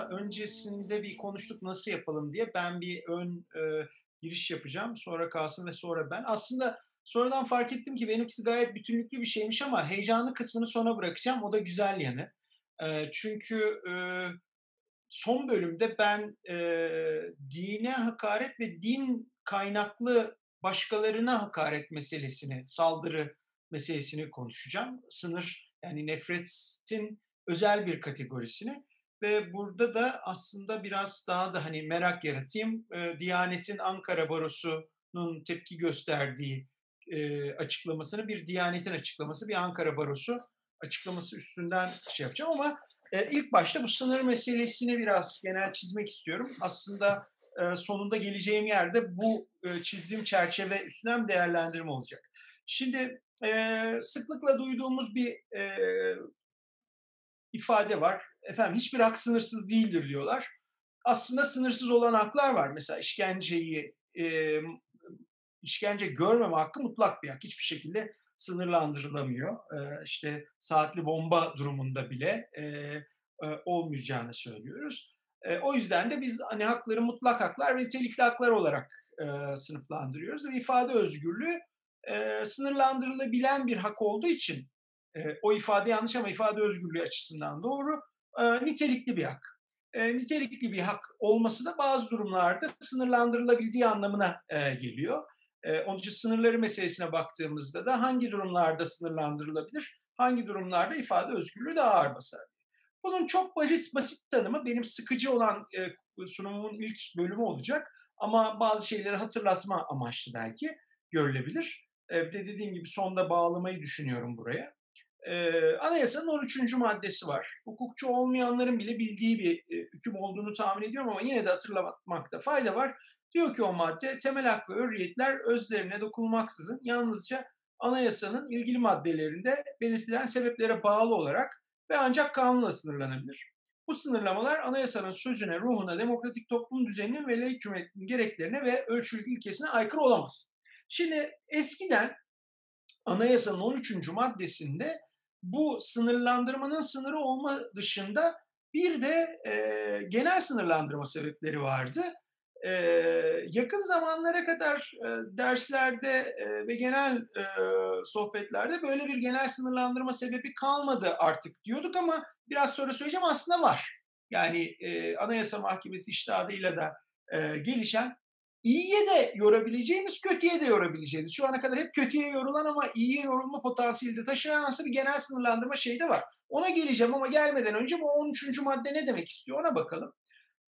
ama öncesinde bir konuştuk nasıl yapalım diye. Ben bir ön e, giriş yapacağım. Sonra Kasım ve sonra ben. Aslında sonradan fark ettim ki benimkisi gayet bütünlüklü bir şeymiş ama heyecanlı kısmını sona bırakacağım. O da güzel yanı. E, çünkü e, son bölümde ben e, dine hakaret ve din kaynaklı başkalarına hakaret meselesini, saldırı meselesini konuşacağım. Sınır yani nefretin özel bir kategorisini ve burada da aslında biraz daha da hani merak yaratayım. E, Diyanet'in Ankara Barosu'nun tepki gösterdiği e, açıklamasını bir Diyanet'in açıklaması, bir Ankara Barosu açıklaması üstünden şey yapacağım ama e, ilk başta bu sınır meselesini biraz genel çizmek istiyorum. Aslında e, sonunda geleceğim yerde bu e, çizdiğim çerçeve üstünden değerlendirme olacak. Şimdi e, sıklıkla duyduğumuz bir e, ifade var. Efendim hiçbir hak sınırsız değildir diyorlar. Aslında sınırsız olan haklar var. Mesela işkenceyi, e, işkence görmeme hakkı mutlak bir hak. Hiçbir şekilde sınırlandırılamıyor. E, işte saatli bomba durumunda bile e, e, olmayacağını söylüyoruz. E, o yüzden de biz hani hakları mutlak haklar ve nitelikli haklar olarak e, sınıflandırıyoruz. Ve ifade özgürlüğü e, sınırlandırılabilen bir hak olduğu için e, o ifade yanlış ama ifade özgürlüğü açısından doğru e, nitelikli bir hak. E, nitelikli bir hak olması da bazı durumlarda sınırlandırılabildiği anlamına e, geliyor. E, onun için sınırları meselesine baktığımızda da hangi durumlarda sınırlandırılabilir, hangi durumlarda ifade özgürlüğü daha ağır basar. Bunun çok basit, basit tanımı benim sıkıcı olan e, sunumumun ilk bölümü olacak. Ama bazı şeyleri hatırlatma amaçlı belki görülebilir. E, de dediğim gibi sonda bağlamayı düşünüyorum buraya. E, anayasanın 13. maddesi var. Hukukçu olmayanların bile bildiği bir e, hüküm olduğunu tahmin ediyorum ama yine de hatırlamakta fayda var. Diyor ki o madde temel hak ve hürriyetler özlerine dokunmaksızın yalnızca anayasanın ilgili maddelerinde belirtilen sebeplere bağlı olarak ve ancak kanunla sınırlanabilir. Bu sınırlamalar anayasanın sözüne, ruhuna, demokratik toplum düzeninin ve laik cumhuriyetin gereklerine ve ölçülük ilkesine aykırı olamaz. Şimdi eskiden anayasanın 13. maddesinde bu sınırlandırmanın sınırı olma dışında bir de e, genel sınırlandırma sebepleri vardı. E, yakın zamanlara kadar e, derslerde e, ve genel e, sohbetlerde böyle bir genel sınırlandırma sebebi kalmadı artık diyorduk ama biraz sonra söyleyeceğim aslında var. Yani e, Anayasa Mahkemesi iştahıyla da e, gelişen iyiye de yorabileceğimiz, kötüye de yorabileceğimiz. Şu ana kadar hep kötüye yorulan ama iyiye yorulma potansiyeli de taşıyan bir genel sınırlandırma şeyi de var. Ona geleceğim ama gelmeden önce bu 13. madde ne demek istiyor ona bakalım.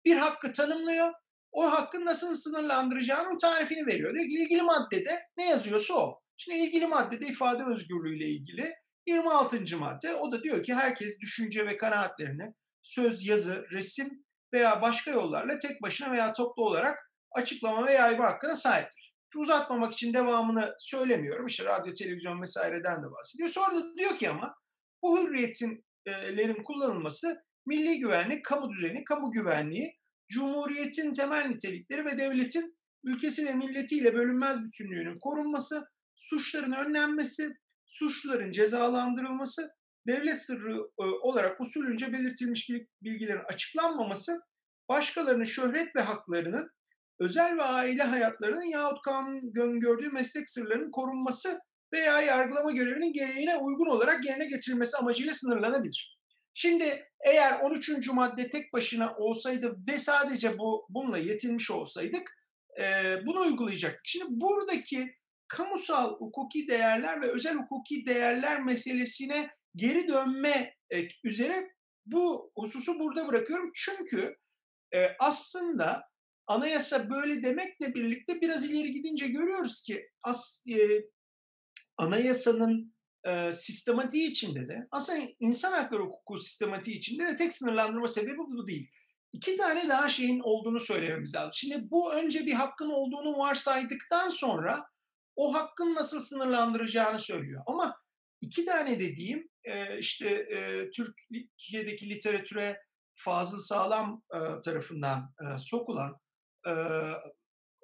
Bir hakkı tanımlıyor. O hakkın nasıl sınırlandıracağının tarifini veriyor. Diyor ilgili maddede ne yazıyorsa o. Şimdi ilgili maddede ifade özgürlüğüyle ilgili 26. madde o da diyor ki herkes düşünce ve kanaatlerini söz, yazı, resim veya başka yollarla tek başına veya toplu olarak açıklama ve yayma hakkına sahiptir. Şu uzatmamak için devamını söylemiyorum. İşte radyo, televizyon vesaireden de bahsediyor. Sonra da diyor ki ama bu hürriyetinlerin kullanılması milli güvenlik, kamu düzeni, kamu güvenliği, cumhuriyetin temel nitelikleri ve devletin ülkesi ve milletiyle bölünmez bütünlüğünün korunması, suçların önlenmesi, suçluların cezalandırılması, devlet sırrı e, olarak usulünce belirtilmiş bilgilerin açıklanmaması, başkalarının şöhret ve haklarının özel ve aile hayatlarının yahut kanun gördüğü meslek sırlarının korunması veya yargılama görevinin gereğine uygun olarak yerine getirilmesi amacıyla sınırlanabilir. Şimdi eğer 13. madde tek başına olsaydı ve sadece bu bununla yetinmiş olsaydık e, bunu uygulayacaktık. Şimdi buradaki kamusal hukuki değerler ve özel hukuki değerler meselesine geri dönme e, üzere bu hususu burada bırakıyorum. Çünkü e, aslında anayasa böyle demekle birlikte biraz ileri gidince görüyoruz ki as, e, anayasanın e, sistematiği içinde de aslında insan hakları hukuku sistematiği içinde de tek sınırlandırma sebebi bu değil. İki tane daha şeyin olduğunu söylememiz lazım. Şimdi bu önce bir hakkın olduğunu varsaydıktan sonra o hakkın nasıl sınırlandıracağını söylüyor. Ama iki tane dediğim e, işte e, Türkiye'deki literatüre Fazıl Sağlam e, tarafından e, sokulan e,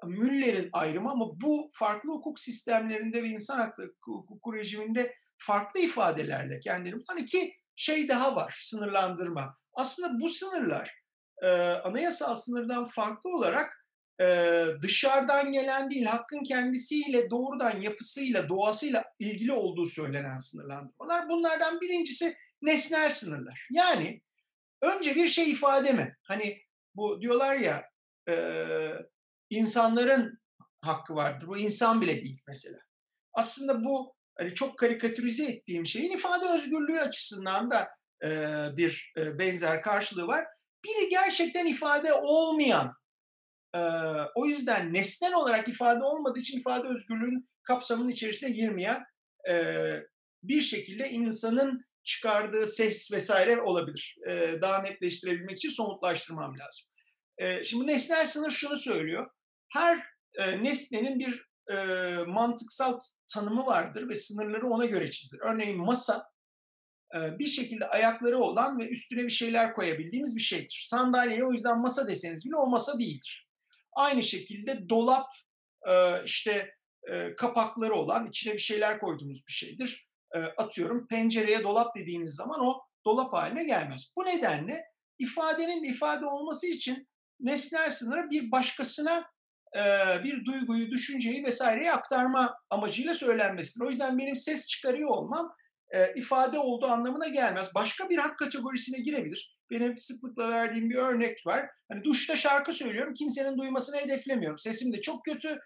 Müller'in ayrımı ama bu farklı hukuk sistemlerinde ve insan hakları hukuku rejiminde farklı ifadelerle kendileri hani ki şey daha var sınırlandırma. Aslında bu sınırlar e, anayasal sınırdan farklı olarak e, dışarıdan gelen değil, hakkın kendisiyle doğrudan yapısıyla, doğasıyla ilgili olduğu söylenen sınırlandırmalar. Bunlardan birincisi nesnel sınırlar. Yani önce bir şey ifade mi? Hani bu diyorlar ya e, insanların hakkı vardır. Bu insan bile değil mesela. Aslında bu hani çok karikatürize ettiğim şeyin ifade özgürlüğü açısından da e, bir e, benzer karşılığı var. Biri gerçekten ifade olmayan, e, o yüzden nesnel olarak ifade olmadığı için ifade özgürlüğünün kapsamının içerisine girmeyen e, bir şekilde insanın çıkardığı ses vesaire olabilir. E, daha netleştirebilmek için somutlaştırmam lazım. E, şimdi nesnel sınır şunu söylüyor. Her e, nesnenin bir e, mantıksal tanımı vardır ve sınırları ona göre çizilir. Örneğin masa e, bir şekilde ayakları olan ve üstüne bir şeyler koyabildiğimiz bir şeydir. Sandalyeye o yüzden masa deseniz bile o masa değildir. Aynı şekilde dolap işte kapakları olan içine bir şeyler koyduğumuz bir şeydir. Atıyorum pencereye dolap dediğiniz zaman o dolap haline gelmez. Bu nedenle ifadenin ifade olması için nesnel sınırı bir başkasına bir duyguyu, düşünceyi vesaireyi aktarma amacıyla söylenmesidir. O yüzden benim ses çıkarıyor olmam ifade olduğu anlamına gelmez. Başka bir hak kategorisine girebilir. Benim sıklıkla verdiğim bir örnek var. Hani duşta şarkı söylüyorum, kimsenin duymasını hedeflemiyorum. Sesim de çok kötü.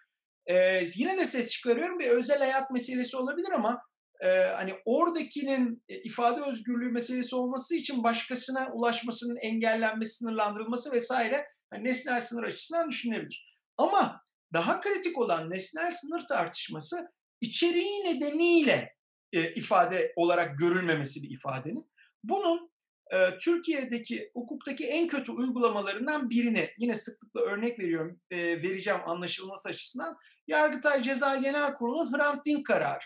Ee, yine de ses çıkarıyorum. Bir özel hayat meselesi olabilir ama e, hani oradakinin ifade özgürlüğü meselesi olması için başkasına ulaşmasının engellenmesi, sınırlandırılması vesaire hani nesnel sınır açısından düşünülebilir. Ama daha kritik olan nesnel sınır tartışması içeriği nedeniyle e, ifade olarak görülmemesi bir ifadenin. Bunun e, Türkiye'deki hukuktaki en kötü uygulamalarından birini yine sıklıkla örnek veriyorum, e, vereceğim anlaşılması açısından Yargıtay Ceza Genel Kurulu'nun Hrant Dink kararı.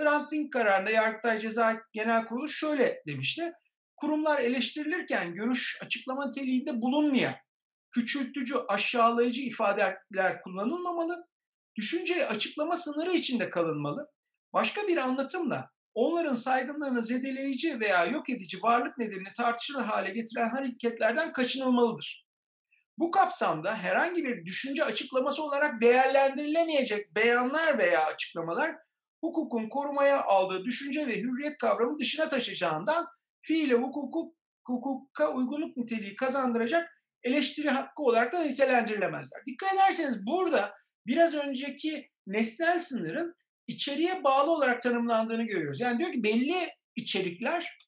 Hrant Dink kararında Yargıtay Ceza Genel Kurulu şöyle demişti. Kurumlar eleştirilirken görüş açıklama niteliğinde bulunmayan küçültücü, aşağılayıcı ifadeler kullanılmamalı, düşünceyi açıklama sınırı içinde kalınmalı, başka bir anlatımla onların saygınlığını zedeleyici veya yok edici varlık nedenini tartışılır hale getiren hareketlerden kaçınılmalıdır. Bu kapsamda herhangi bir düşünce açıklaması olarak değerlendirilemeyecek beyanlar veya açıklamalar hukukun korumaya aldığı düşünce ve hürriyet kavramı dışına taşıyacağından fiile hukuku, hukuka uygunluk niteliği kazandıracak eleştiri hakkı olarak da nitelendirilemezler. Dikkat ederseniz burada biraz önceki nesnel sınırın içeriye bağlı olarak tanımlandığını görüyoruz. Yani diyor ki belli içerikler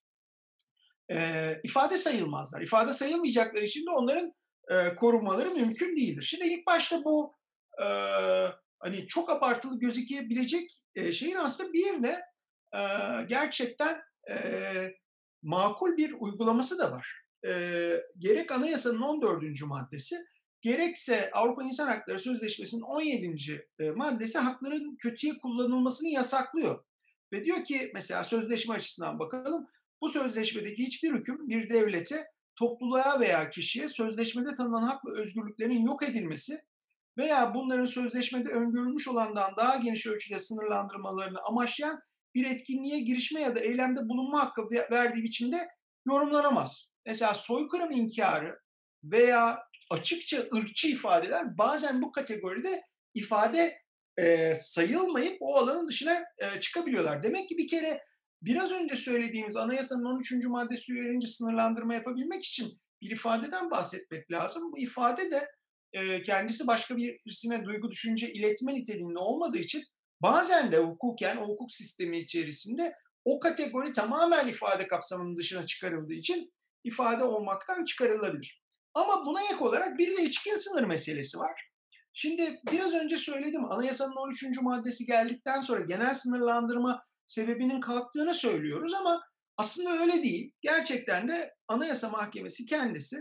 e, ifade sayılmazlar. İfade sayılmayacakları için de onların e, korunmaları mümkün değildir. Şimdi ilk başta bu e, hani çok abartılı gözükebilecek e, şeyin aslında bir de e, gerçekten e, makul bir uygulaması da var e, gerek anayasanın 14. maddesi gerekse Avrupa İnsan Hakları Sözleşmesi'nin 17. maddesi hakların kötüye kullanılmasını yasaklıyor. Ve diyor ki mesela sözleşme açısından bakalım bu sözleşmedeki hiçbir hüküm bir devlete, topluluğa veya kişiye sözleşmede tanınan hak ve özgürlüklerin yok edilmesi veya bunların sözleşmede öngörülmüş olandan daha geniş ölçüde sınırlandırmalarını amaçlayan bir etkinliğe girişme ya da eylemde bulunma hakkı verdiği biçimde yorumlanamaz. Mesela soykırım inkarı veya açıkça ırkçı ifadeler bazen bu kategoride ifade e, sayılmayıp o alanın dışına e, çıkabiliyorlar. Demek ki bir kere biraz önce söylediğimiz anayasanın 13. maddesi uyarınca sınırlandırma yapabilmek için bir ifadeden bahsetmek lazım. Bu ifade de e, kendisi başka birisine duygu, düşünce, iletme niteliğinde olmadığı için bazen de hukuken o hukuk sistemi içerisinde o kategori tamamen ifade kapsamının dışına çıkarıldığı için ifade olmaktan çıkarılabilir. Ama buna ek olarak bir de içkin sınır meselesi var. Şimdi biraz önce söyledim anayasanın 13. maddesi geldikten sonra genel sınırlandırma sebebinin kalktığını söylüyoruz ama aslında öyle değil. Gerçekten de Anayasa Mahkemesi kendisi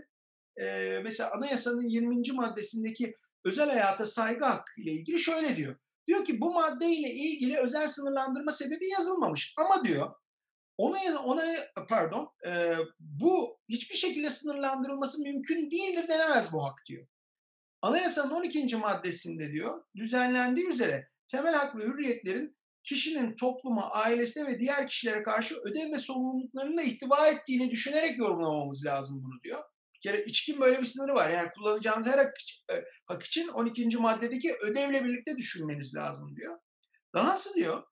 mesela anayasanın 20. maddesindeki özel hayata saygı hakkı ile ilgili şöyle diyor. Diyor ki bu maddeyle ilgili özel sınırlandırma sebebi yazılmamış ama diyor ona ona pardon e, bu hiçbir şekilde sınırlandırılması mümkün değildir denemez bu hak diyor. Anayasanın 12. maddesinde diyor düzenlendiği üzere temel hak ve hürriyetlerin kişinin topluma, ailesine ve diğer kişilere karşı ödev ve sorumluluklarını da ihtiva ettiğini düşünerek yorumlamamız lazım bunu diyor. Bir kere içkin böyle bir sınırı var. Yani kullanacağınız her hak, e, hak için 12. maddedeki ödevle birlikte düşünmeniz lazım diyor. Dahası diyor,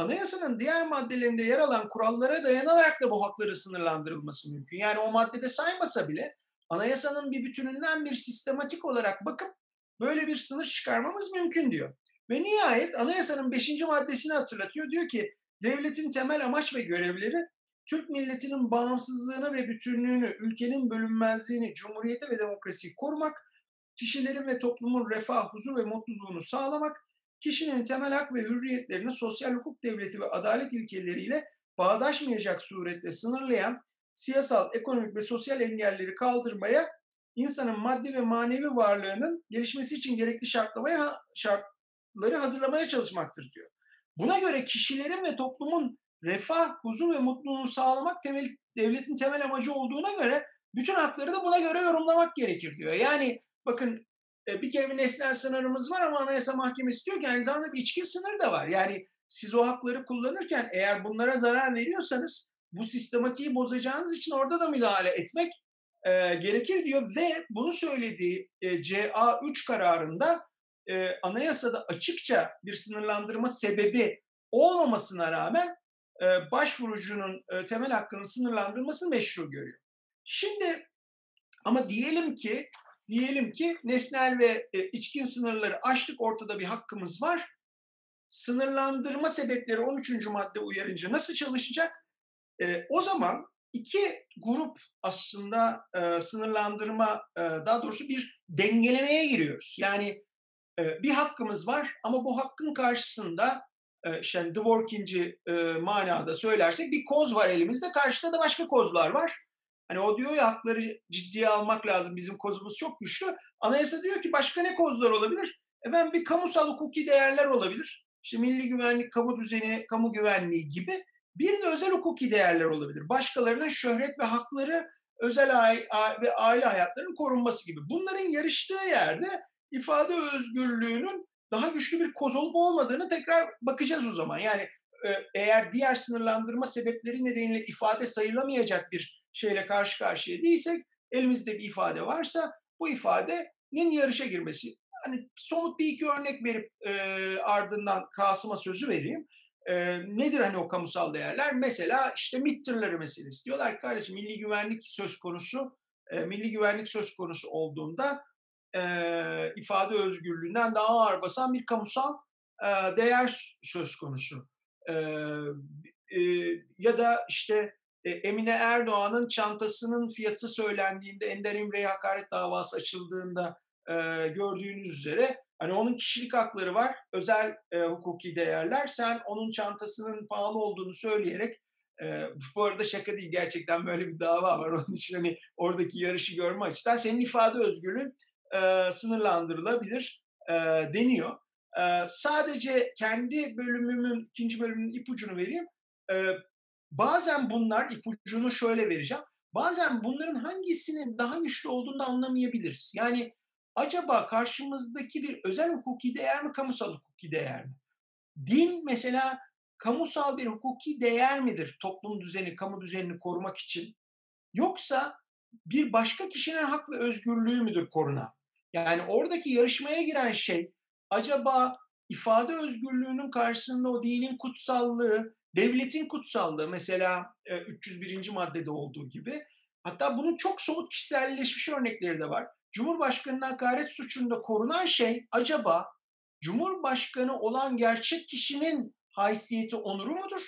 anayasanın diğer maddelerinde yer alan kurallara dayanarak da bu hakları sınırlandırılması mümkün. Yani o maddede saymasa bile anayasanın bir bütününden bir sistematik olarak bakıp böyle bir sınır çıkarmamız mümkün diyor. Ve nihayet anayasanın 5. maddesini hatırlatıyor. Diyor ki devletin temel amaç ve görevleri Türk milletinin bağımsızlığını ve bütünlüğünü, ülkenin bölünmezliğini, cumhuriyeti ve demokrasiyi korumak, kişilerin ve toplumun refah, huzur ve mutluluğunu sağlamak, kişinin temel hak ve hürriyetlerini sosyal hukuk devleti ve adalet ilkeleriyle bağdaşmayacak surette sınırlayan siyasal, ekonomik ve sosyal engelleri kaldırmaya, insanın maddi ve manevi varlığının gelişmesi için gerekli şartlamaya şartları hazırlamaya çalışmaktır diyor. Buna göre kişilerin ve toplumun refah, huzur ve mutluluğunu sağlamak temel, devletin temel amacı olduğuna göre bütün hakları da buna göre yorumlamak gerekir diyor. Yani bakın e, bir kere bir nesnel sınırımız var ama Anayasa Mahkemesi diyor ki aynı zamanda bir içki sınırı da var. Yani siz o hakları kullanırken eğer bunlara zarar veriyorsanız bu sistematiği bozacağınız için orada da müdahale etmek e, gerekir diyor ve bunu söylediği e, CA3 kararında e, anayasada açıkça bir sınırlandırma sebebi olmamasına rağmen e, başvurucunun e, temel hakkının sınırlandırılması meşru görüyor. Şimdi ama diyelim ki diyelim ki nesnel ve e, içkin sınırları aştık ortada bir hakkımız var. Sınırlandırma sebepleri 13. madde uyarınca nasıl çalışacak? E, o zaman iki grup aslında e, sınırlandırma e, daha doğrusu bir dengelemeye giriyoruz. Yani e, bir hakkımız var ama bu hakkın karşısında e, işte Dworkinci e, manada söylersek bir koz var elimizde. Karşıda da başka kozlar var. Hani o diyor ya hakları ciddiye almak lazım. Bizim kozumuz çok güçlü. Anayasa diyor ki başka ne kozlar olabilir? Efendim bir kamusal hukuki değerler olabilir. İşte milli güvenlik, kamu düzeni, kamu güvenliği gibi. Bir de özel hukuki değerler olabilir. Başkalarının şöhret ve hakları, özel ve aile hayatlarının korunması gibi. Bunların yarıştığı yerde ifade özgürlüğünün daha güçlü bir koz olup olmadığını tekrar bakacağız o zaman. Yani e, eğer diğer sınırlandırma sebepleri nedeniyle ifade sayılamayacak bir şeyle karşı karşıya değilsek, elimizde bir ifade varsa bu ifadenin yarışa girmesi. Hani somut bir iki örnek verip e, ardından Kasım'a sözü vereyim. E, nedir hani o kamusal değerler? Mesela işte MİT tırları meselesi. Diyorlar ki kardeşim milli güvenlik söz konusu, e, milli güvenlik söz konusu olduğunda e, ifade özgürlüğünden daha ağır basan bir kamusal e, değer söz konusu. E, e, ya da işte e, Emine Erdoğan'ın çantasının fiyatı söylendiğinde Ender İmre'ye hakaret davası açıldığında e, gördüğünüz üzere hani onun kişilik hakları var, özel e, hukuki değerler. Sen onun çantasının pahalı olduğunu söyleyerek e, bu arada şaka değil gerçekten böyle bir dava var. Onun için hani oradaki yarışı görme açısından senin ifade özgürlüğün e, sınırlandırılabilir e, deniyor. E, sadece kendi bölümümün, ikinci bölümünün ipucunu vereyim. E, bazen bunlar, ipucunu şöyle vereceğim. Bazen bunların hangisinin daha güçlü olduğunu da anlamayabiliriz. Yani acaba karşımızdaki bir özel hukuki değer mi, kamusal hukuki değer mi? Din mesela kamusal bir hukuki değer midir toplum düzeni, kamu düzenini korumak için? Yoksa bir başka kişinin hak ve özgürlüğü müdür korunan? Yani oradaki yarışmaya giren şey acaba ifade özgürlüğünün karşısında o dinin kutsallığı, devletin kutsallığı mesela 301. E, maddede olduğu gibi hatta bunun çok somut kişiselleşmiş örnekleri de var. Cumhurbaşkanına hakaret suçunda korunan şey acaba Cumhurbaşkanı olan gerçek kişinin haysiyeti, onuru mudur?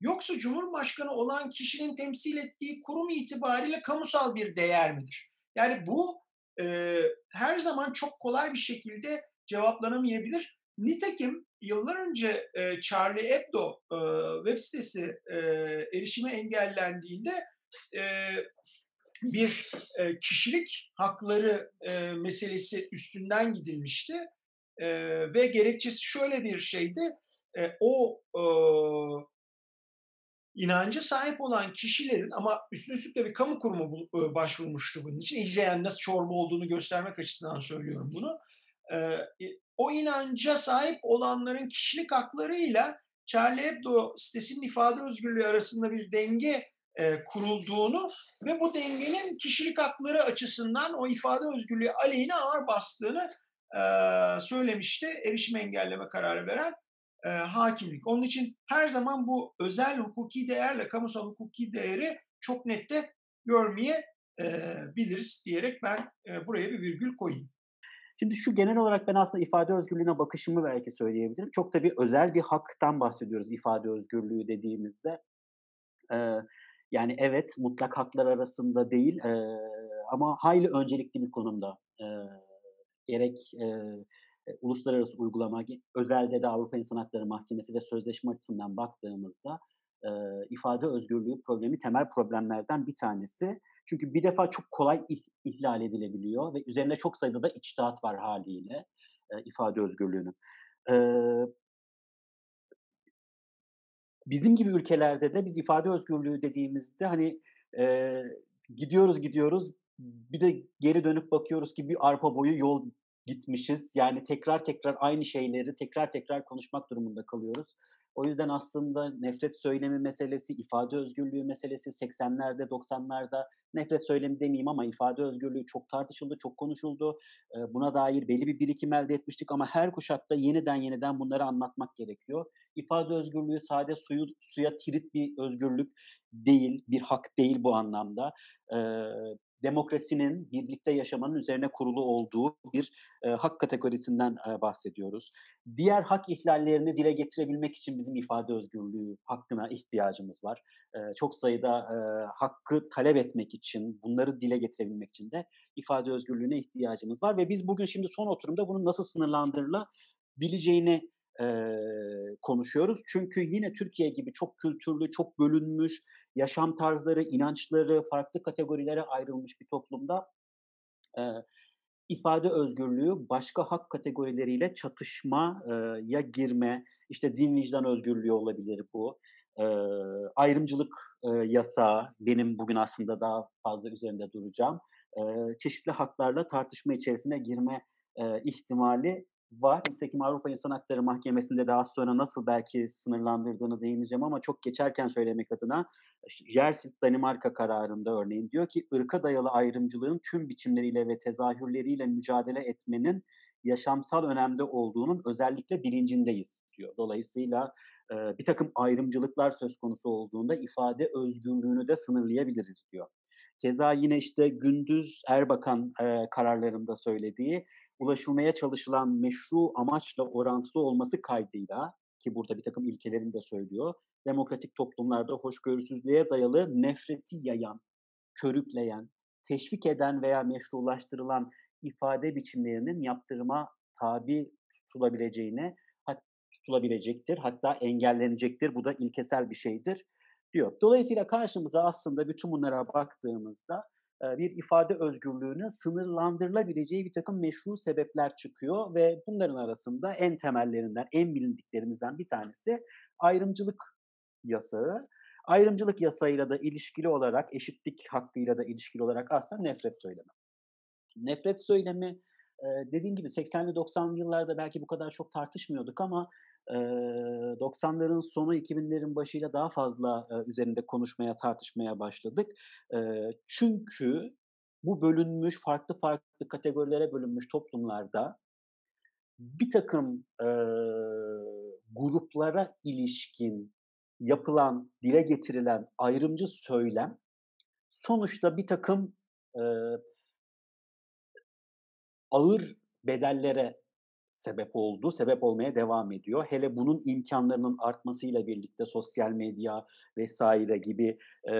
Yoksa Cumhurbaşkanı olan kişinin temsil ettiği kurum itibariyle kamusal bir değer midir? Yani bu e, her zaman çok kolay bir şekilde cevaplanamayabilir. Nitekim yıllar önce e, Charlie Hebdo e, web sitesi e, erişime engellendiğinde e, bir e, kişilik hakları e, meselesi üstünden gidilmişti. E, ve gerekçesi şöyle bir şeydi. E, o e, inancı sahip olan kişilerin ama üstüne üstlük de bir kamu kurumu e, başvurmuştu bunun için. İyice nasıl çorba olduğunu göstermek açısından söylüyorum bunu. E, o inanca sahip olanların kişilik haklarıyla Charlie Hebdo sitesinin ifade özgürlüğü arasında bir denge e, kurulduğunu ve bu dengenin kişilik hakları açısından o ifade özgürlüğü aleyhine ağır bastığını e, söylemişti erişim engelleme kararı veren e, hakimlik. Onun için her zaman bu özel hukuki değerle kamusal hukuki değeri çok nette görmeye e, biliriz diyerek ben e, buraya bir virgül koyayım. Şimdi şu genel olarak ben aslında ifade özgürlüğüne bakışımı belki söyleyebilirim. Çok tabii özel bir haktan bahsediyoruz ifade özgürlüğü dediğimizde. Ee, yani evet mutlak haklar arasında değil e, ama hayli öncelikli bir konumda. E, gerek e, uluslararası uygulama, özelde de Avrupa İnsan Hakları Mahkemesi ve sözleşme açısından baktığımızda e, ifade özgürlüğü problemi temel problemlerden bir tanesi. Çünkü bir defa çok kolay ihlal edilebiliyor ve üzerinde çok sayıda da içtihat var haliyle e, ifade özgürlüğünün. E, bizim gibi ülkelerde de biz ifade özgürlüğü dediğimizde hani e, gidiyoruz gidiyoruz bir de geri dönüp bakıyoruz ki bir arpa boyu yol gitmişiz. Yani tekrar tekrar aynı şeyleri tekrar tekrar konuşmak durumunda kalıyoruz. O yüzden aslında nefret söylemi meselesi, ifade özgürlüğü meselesi 80'lerde, 90'larda nefret söylemi demeyeyim ama ifade özgürlüğü çok tartışıldı, çok konuşuldu. Buna dair belli bir birikim elde etmiştik ama her kuşakta yeniden yeniden bunları anlatmak gerekiyor. İfade özgürlüğü sade suyu, suya tirit bir özgürlük değil, bir hak değil bu anlamda demokrasinin birlikte yaşamanın üzerine kurulu olduğu bir e, hak kategorisinden e, bahsediyoruz. Diğer hak ihlallerini dile getirebilmek için bizim ifade özgürlüğü hakkına ihtiyacımız var. E, çok sayıda e, hakkı talep etmek için, bunları dile getirebilmek için de ifade özgürlüğüne ihtiyacımız var ve biz bugün şimdi son oturumda bunun nasıl sınırlandırılabileceğini e, konuşuyoruz. Çünkü yine Türkiye gibi çok kültürlü, çok bölünmüş, yaşam tarzları, inançları farklı kategorilere ayrılmış bir toplumda e, ifade özgürlüğü başka hak kategorileriyle çatışmaya girme, işte din vicdan özgürlüğü olabilir bu. E, ayrımcılık e, yasağı benim bugün aslında daha fazla üzerinde duracağım. E, çeşitli haklarla tartışma içerisine girme e, ihtimali var. Nitekim Avrupa İnsan Hakları Mahkemesi'nde daha sonra nasıl belki sınırlandırdığını değineceğim ama çok geçerken söylemek adına Jersild Danimarka kararında örneğin diyor ki ırka dayalı ayrımcılığın tüm biçimleriyle ve tezahürleriyle mücadele etmenin yaşamsal önemde olduğunun özellikle bilincindeyiz diyor. Dolayısıyla bir takım ayrımcılıklar söz konusu olduğunda ifade özgürlüğünü de sınırlayabiliriz diyor. Keza yine işte Gündüz Erbakan kararlarında söylediği ulaşılmaya çalışılan meşru amaçla orantılı olması kaydıyla ki burada bir takım ilkelerini de söylüyor. Demokratik toplumlarda hoşgörüsüzlüğe dayalı nefreti yayan, körükleyen, teşvik eden veya meşrulaştırılan ifade biçimlerinin yaptırıma tabi tutulabileceğine tutulabilecektir. Hatta engellenecektir. Bu da ilkesel bir şeydir diyor. Dolayısıyla karşımıza aslında bütün bunlara baktığımızda bir ifade özgürlüğünün sınırlandırılabileceği bir takım meşru sebepler çıkıyor ve bunların arasında en temellerinden, en bilindiklerimizden bir tanesi ayrımcılık yasağı. Ayrımcılık yasayla da ilişkili olarak, eşitlik hakkıyla da ilişkili olarak aslında nefret söylemi. Nefret söylemi dediğim gibi 80'li 90'lı yıllarda belki bu kadar çok tartışmıyorduk ama 90'ların sonu 2000'lerin başıyla daha fazla üzerinde konuşmaya, tartışmaya başladık. Çünkü bu bölünmüş, farklı farklı kategorilere bölünmüş toplumlarda bir takım gruplara ilişkin yapılan, dile getirilen ayrımcı söylem sonuçta bir takım e, ağır bedellere sebep oldu, sebep olmaya devam ediyor. Hele bunun imkanlarının artmasıyla birlikte sosyal medya vesaire gibi e,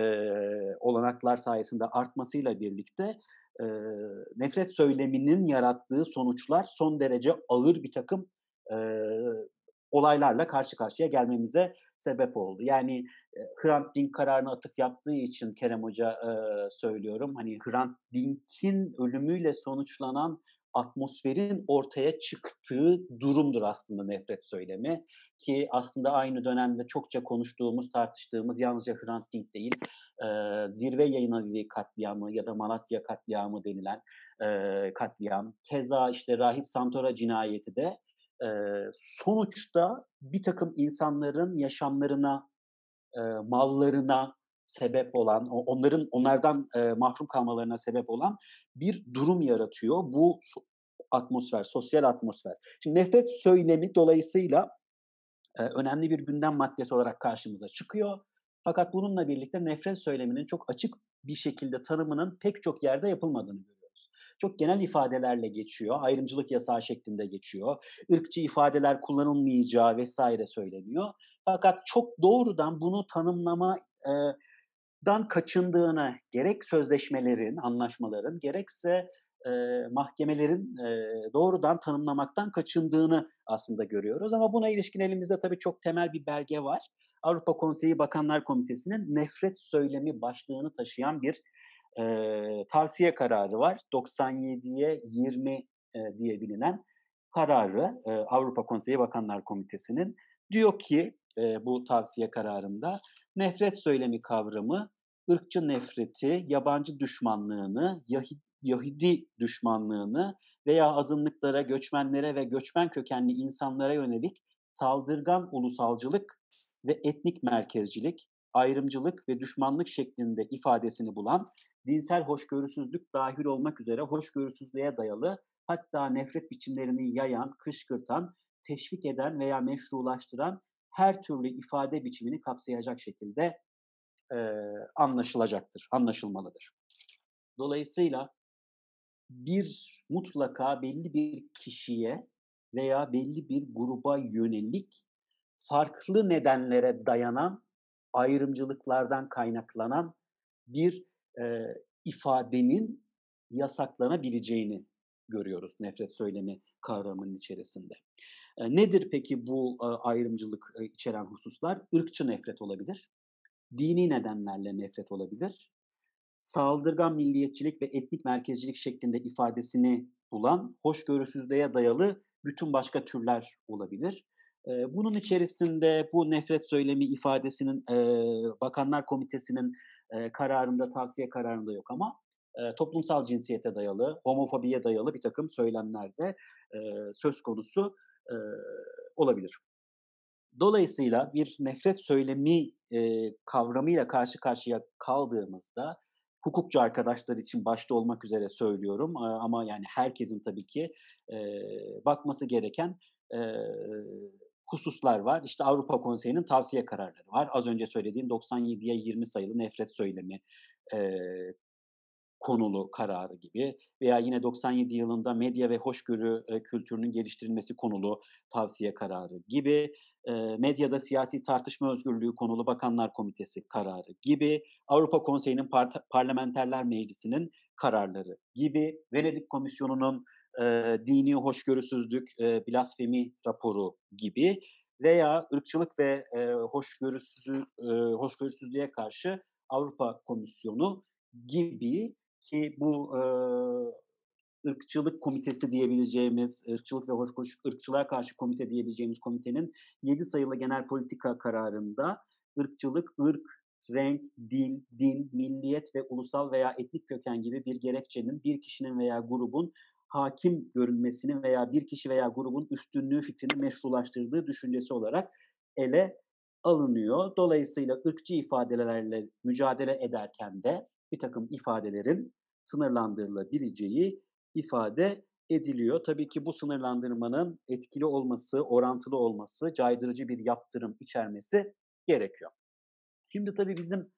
olanaklar sayesinde artmasıyla birlikte e, nefret söyleminin yarattığı sonuçlar son derece ağır bir takım e, olaylarla karşı karşıya gelmemize sebep oldu. Yani e, Hrant Dink kararına atıf yaptığı için Kerem Hoca e, söylüyorum. Hani Hrant Dink'in ölümüyle sonuçlanan atmosferin ortaya çıktığı durumdur aslında nefret söylemi. Ki aslında aynı dönemde çokça konuştuğumuz, tartıştığımız yalnızca Hrant Dink değil, e, zirve yayınavi katliamı ya da Malatya katliamı denilen e, katliam. Keza işte Rahip Santora cinayeti de e, sonuçta bir takım insanların yaşamlarına, e, mallarına, sebep olan, onların onlardan e, mahrum kalmalarına sebep olan bir durum yaratıyor bu atmosfer, sosyal atmosfer. Şimdi nefret söylemi dolayısıyla e, önemli bir gündem maddesi olarak karşımıza çıkıyor. Fakat bununla birlikte nefret söyleminin çok açık bir şekilde tanımının pek çok yerde yapılmadığını görüyoruz. Çok genel ifadelerle geçiyor, ayrımcılık yasağı şeklinde geçiyor, ırkçı ifadeler kullanılmayacağı vesaire söyleniyor. Fakat çok doğrudan bunu tanımlama e, dan kaçındığını gerek sözleşmelerin, anlaşmaların gerekse e, mahkemelerin e, doğrudan tanımlamaktan kaçındığını aslında görüyoruz. Ama buna ilişkin elimizde tabii çok temel bir belge var. Avrupa Konseyi Bakanlar Komitesi'nin nefret söylemi başlığını taşıyan bir e, tavsiye kararı var. 97'ye 20 e, diye bilinen kararı e, Avrupa Konseyi Bakanlar Komitesi'nin diyor ki e, bu tavsiye kararında nefret söylemi kavramı ırkçı nefreti, yabancı düşmanlığını, Yahudi düşmanlığını veya azınlıklara, göçmenlere ve göçmen kökenli insanlara yönelik saldırgan ulusalcılık ve etnik merkezcilik, ayrımcılık ve düşmanlık şeklinde ifadesini bulan, dinsel hoşgörüsüzlük dahil olmak üzere hoşgörüsüzlüğe dayalı, hatta nefret biçimlerini yayan, kışkırtan, teşvik eden veya meşrulaştıran her türlü ifade biçimini kapsayacak şekilde e, anlaşılacaktır, anlaşılmalıdır. Dolayısıyla bir mutlaka belli bir kişiye veya belli bir gruba yönelik farklı nedenlere dayanan ayrımcılıklardan kaynaklanan bir e, ifadenin yasaklanabileceğini görüyoruz nefret söylemi kavramının içerisinde. Nedir peki bu ayrımcılık içeren hususlar? Irkçı nefret olabilir, dini nedenlerle nefret olabilir, saldırgan milliyetçilik ve etnik merkezcilik şeklinde ifadesini bulan hoşgörüsüzlüğe dayalı bütün başka türler olabilir. Bunun içerisinde bu nefret söylemi ifadesinin Bakanlar Komitesi'nin kararında, tavsiye kararında yok ama toplumsal cinsiyete dayalı, homofobiye dayalı bir takım söylemler de söz konusu olabilir. Dolayısıyla bir nefret söylemi kavramıyla karşı karşıya kaldığımızda hukukçu arkadaşlar için başta olmak üzere söylüyorum ama yani herkesin tabii ki bakması gereken hususlar var. İşte Avrupa Konseyi'nin tavsiye kararları var. Az önce söylediğim 97'ye 20 sayılı nefret söylemi konulu kararı gibi veya yine 97 yılında medya ve hoşgörü e, kültürünün geliştirilmesi konulu tavsiye kararı gibi, e, medyada siyasi tartışma özgürlüğü konulu Bakanlar Komitesi kararı gibi, Avrupa Konseyi'nin par- Parlamenterler Meclisi'nin kararları gibi, Venedik Komisyonu'nun e, dini hoşgörüsüzlük, e, blasfemi raporu gibi veya ırkçılık ve e, hoşgörüsüz, e, hoşgörüsüzlüğe karşı Avrupa Komisyonu gibi ki bu e, ırkçılık komitesi diyebileceğimiz, ırkçılık ve hoşgörü, ırkçılığa karşı komite diyebileceğimiz komitenin 7 sayılı genel politika kararında ırkçılık, ırk, renk, dil, din, milliyet ve ulusal veya etnik köken gibi bir gerekçenin bir kişinin veya grubun hakim görünmesini veya bir kişi veya grubun üstünlüğü fikrini meşrulaştırdığı düşüncesi olarak ele alınıyor. Dolayısıyla ırkçı ifadelerle mücadele ederken de bir takım ifadelerin sınırlandırılabileceği ifade ediliyor. Tabii ki bu sınırlandırmanın etkili olması, orantılı olması, caydırıcı bir yaptırım içermesi gerekiyor. Şimdi tabii bizim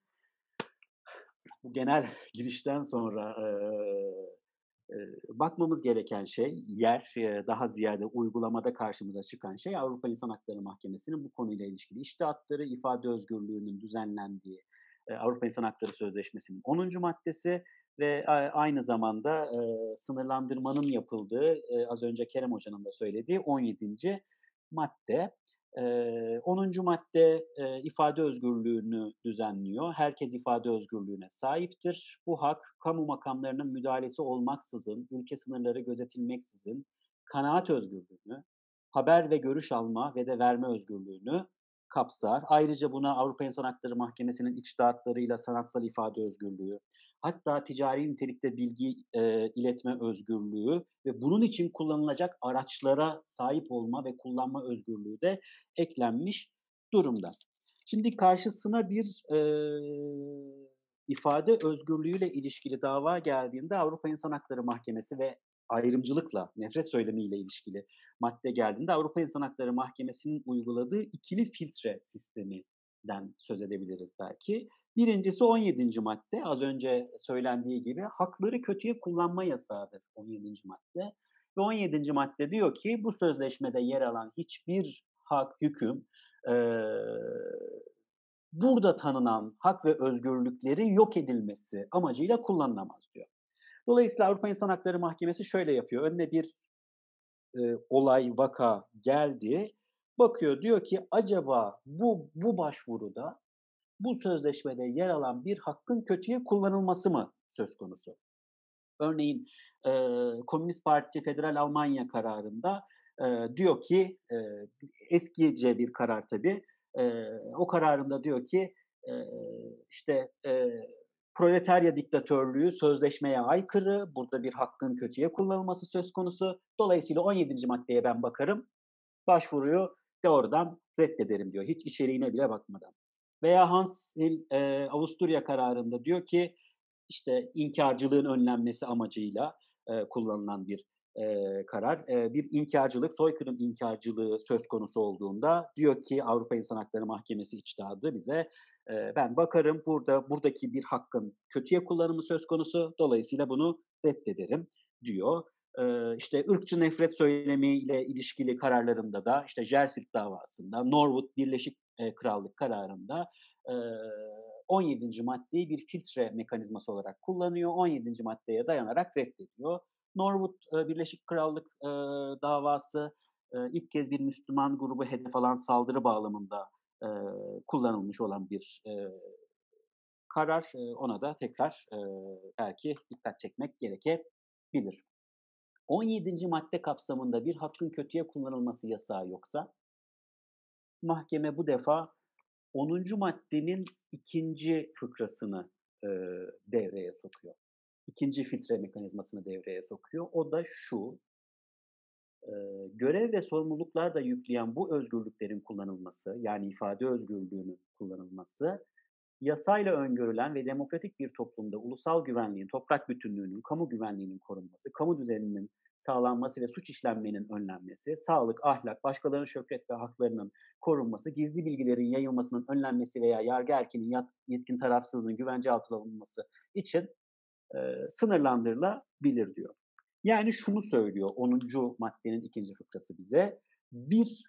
bu genel girişten sonra e, e, bakmamız gereken şey, yer e, daha ziyade uygulamada karşımıza çıkan şey Avrupa İnsan Hakları Mahkemesi'nin bu konuyla ilişkili iştihatları, ifade özgürlüğünün düzenlendiği Avrupa İnsan Hakları Sözleşmesi'nin 10. maddesi ve aynı zamanda e, sınırlandırmanın yapıldığı e, az önce Kerem Hoca'nın da söylediği 17. madde. E, 10. madde e, ifade özgürlüğünü düzenliyor. Herkes ifade özgürlüğüne sahiptir. Bu hak kamu makamlarının müdahalesi olmaksızın, ülke sınırları gözetilmeksizin kanaat özgürlüğünü, haber ve görüş alma ve de verme özgürlüğünü kapsar. Ayrıca buna Avrupa İnsan Hakları Mahkemesi'nin içtihatlarıyla sanatsal ifade özgürlüğü, hatta ticari nitelikte bilgi e, iletme özgürlüğü ve bunun için kullanılacak araçlara sahip olma ve kullanma özgürlüğü de eklenmiş durumda. Şimdi karşısına bir e, ifade özgürlüğüyle ilişkili dava geldiğinde Avrupa İnsan Hakları Mahkemesi ve ayrımcılıkla, nefret söylemiyle ilişkili madde geldiğinde Avrupa İnsan Hakları Mahkemesi'nin uyguladığı ikili filtre sisteminden söz edebiliriz belki. Birincisi 17. madde, az önce söylendiği gibi hakları kötüye kullanma yasağıdır 17. madde. Ve 17. madde diyor ki bu sözleşmede yer alan hiçbir hak, hüküm e, burada tanınan hak ve özgürlüklerin yok edilmesi amacıyla kullanılamaz diyor. Dolayısıyla Avrupa İnsan Hakları Mahkemesi şöyle yapıyor. Önüne bir e, olay, vaka geldi. Bakıyor diyor ki acaba bu bu başvuruda bu sözleşmede yer alan bir hakkın kötüye kullanılması mı söz konusu? Örneğin e, Komünist Parti Federal Almanya kararında e, diyor ki e, eskice bir karar tabii. E, o kararında diyor ki e, işte e, proletarya diktatörlüğü sözleşmeye aykırı. Burada bir hakkın kötüye kullanılması söz konusu. Dolayısıyla 17. maddeye ben bakarım. Başvuruyu doğrudan reddederim diyor. Hiç içeriğine bile bakmadan. Veya Hans Hill e, Avusturya kararında diyor ki işte inkarcılığın önlenmesi amacıyla e, kullanılan bir e, karar. E, bir inkarcılık, soykırım inkarcılığı söz konusu olduğunda diyor ki Avrupa İnsan Hakları Mahkemesi içtihadı bize ben bakarım burada buradaki bir hakkın kötüye kullanımı söz konusu dolayısıyla bunu reddederim diyor. E, işte ırkçı nefret söylemiyle ilişkili kararlarında da işte Jersey davasında Norwood Birleşik Krallık kararında e, 17. maddeyi bir filtre mekanizması olarak kullanıyor. 17. maddeye dayanarak reddediyor. Norwood Birleşik Krallık davası ilk kez bir Müslüman grubu hedef alan saldırı bağlamında e, kullanılmış olan bir e, karar. E, ona da tekrar e, belki dikkat çekmek gerekebilir. 17. madde kapsamında bir hakkın kötüye kullanılması yasağı yoksa mahkeme bu defa 10. maddenin ikinci fıkrasını e, devreye sokuyor. İkinci filtre mekanizmasını devreye sokuyor. O da şu, görev ve sorumluluklar da yükleyen bu özgürlüklerin kullanılması, yani ifade özgürlüğünün kullanılması, yasayla öngörülen ve demokratik bir toplumda ulusal güvenliğin, toprak bütünlüğünün, kamu güvenliğinin korunması, kamu düzeninin sağlanması ve suç işlenmenin önlenmesi, sağlık, ahlak, başkalarının şöhret ve haklarının korunması, gizli bilgilerin yayılmasının önlenmesi veya yargı erkinin yetkin tarafsızlığının güvence altına alınması için e, sınırlandırılabilir diyor. Yani şunu söylüyor 10. maddenin ikinci fıkrası bize. Bir,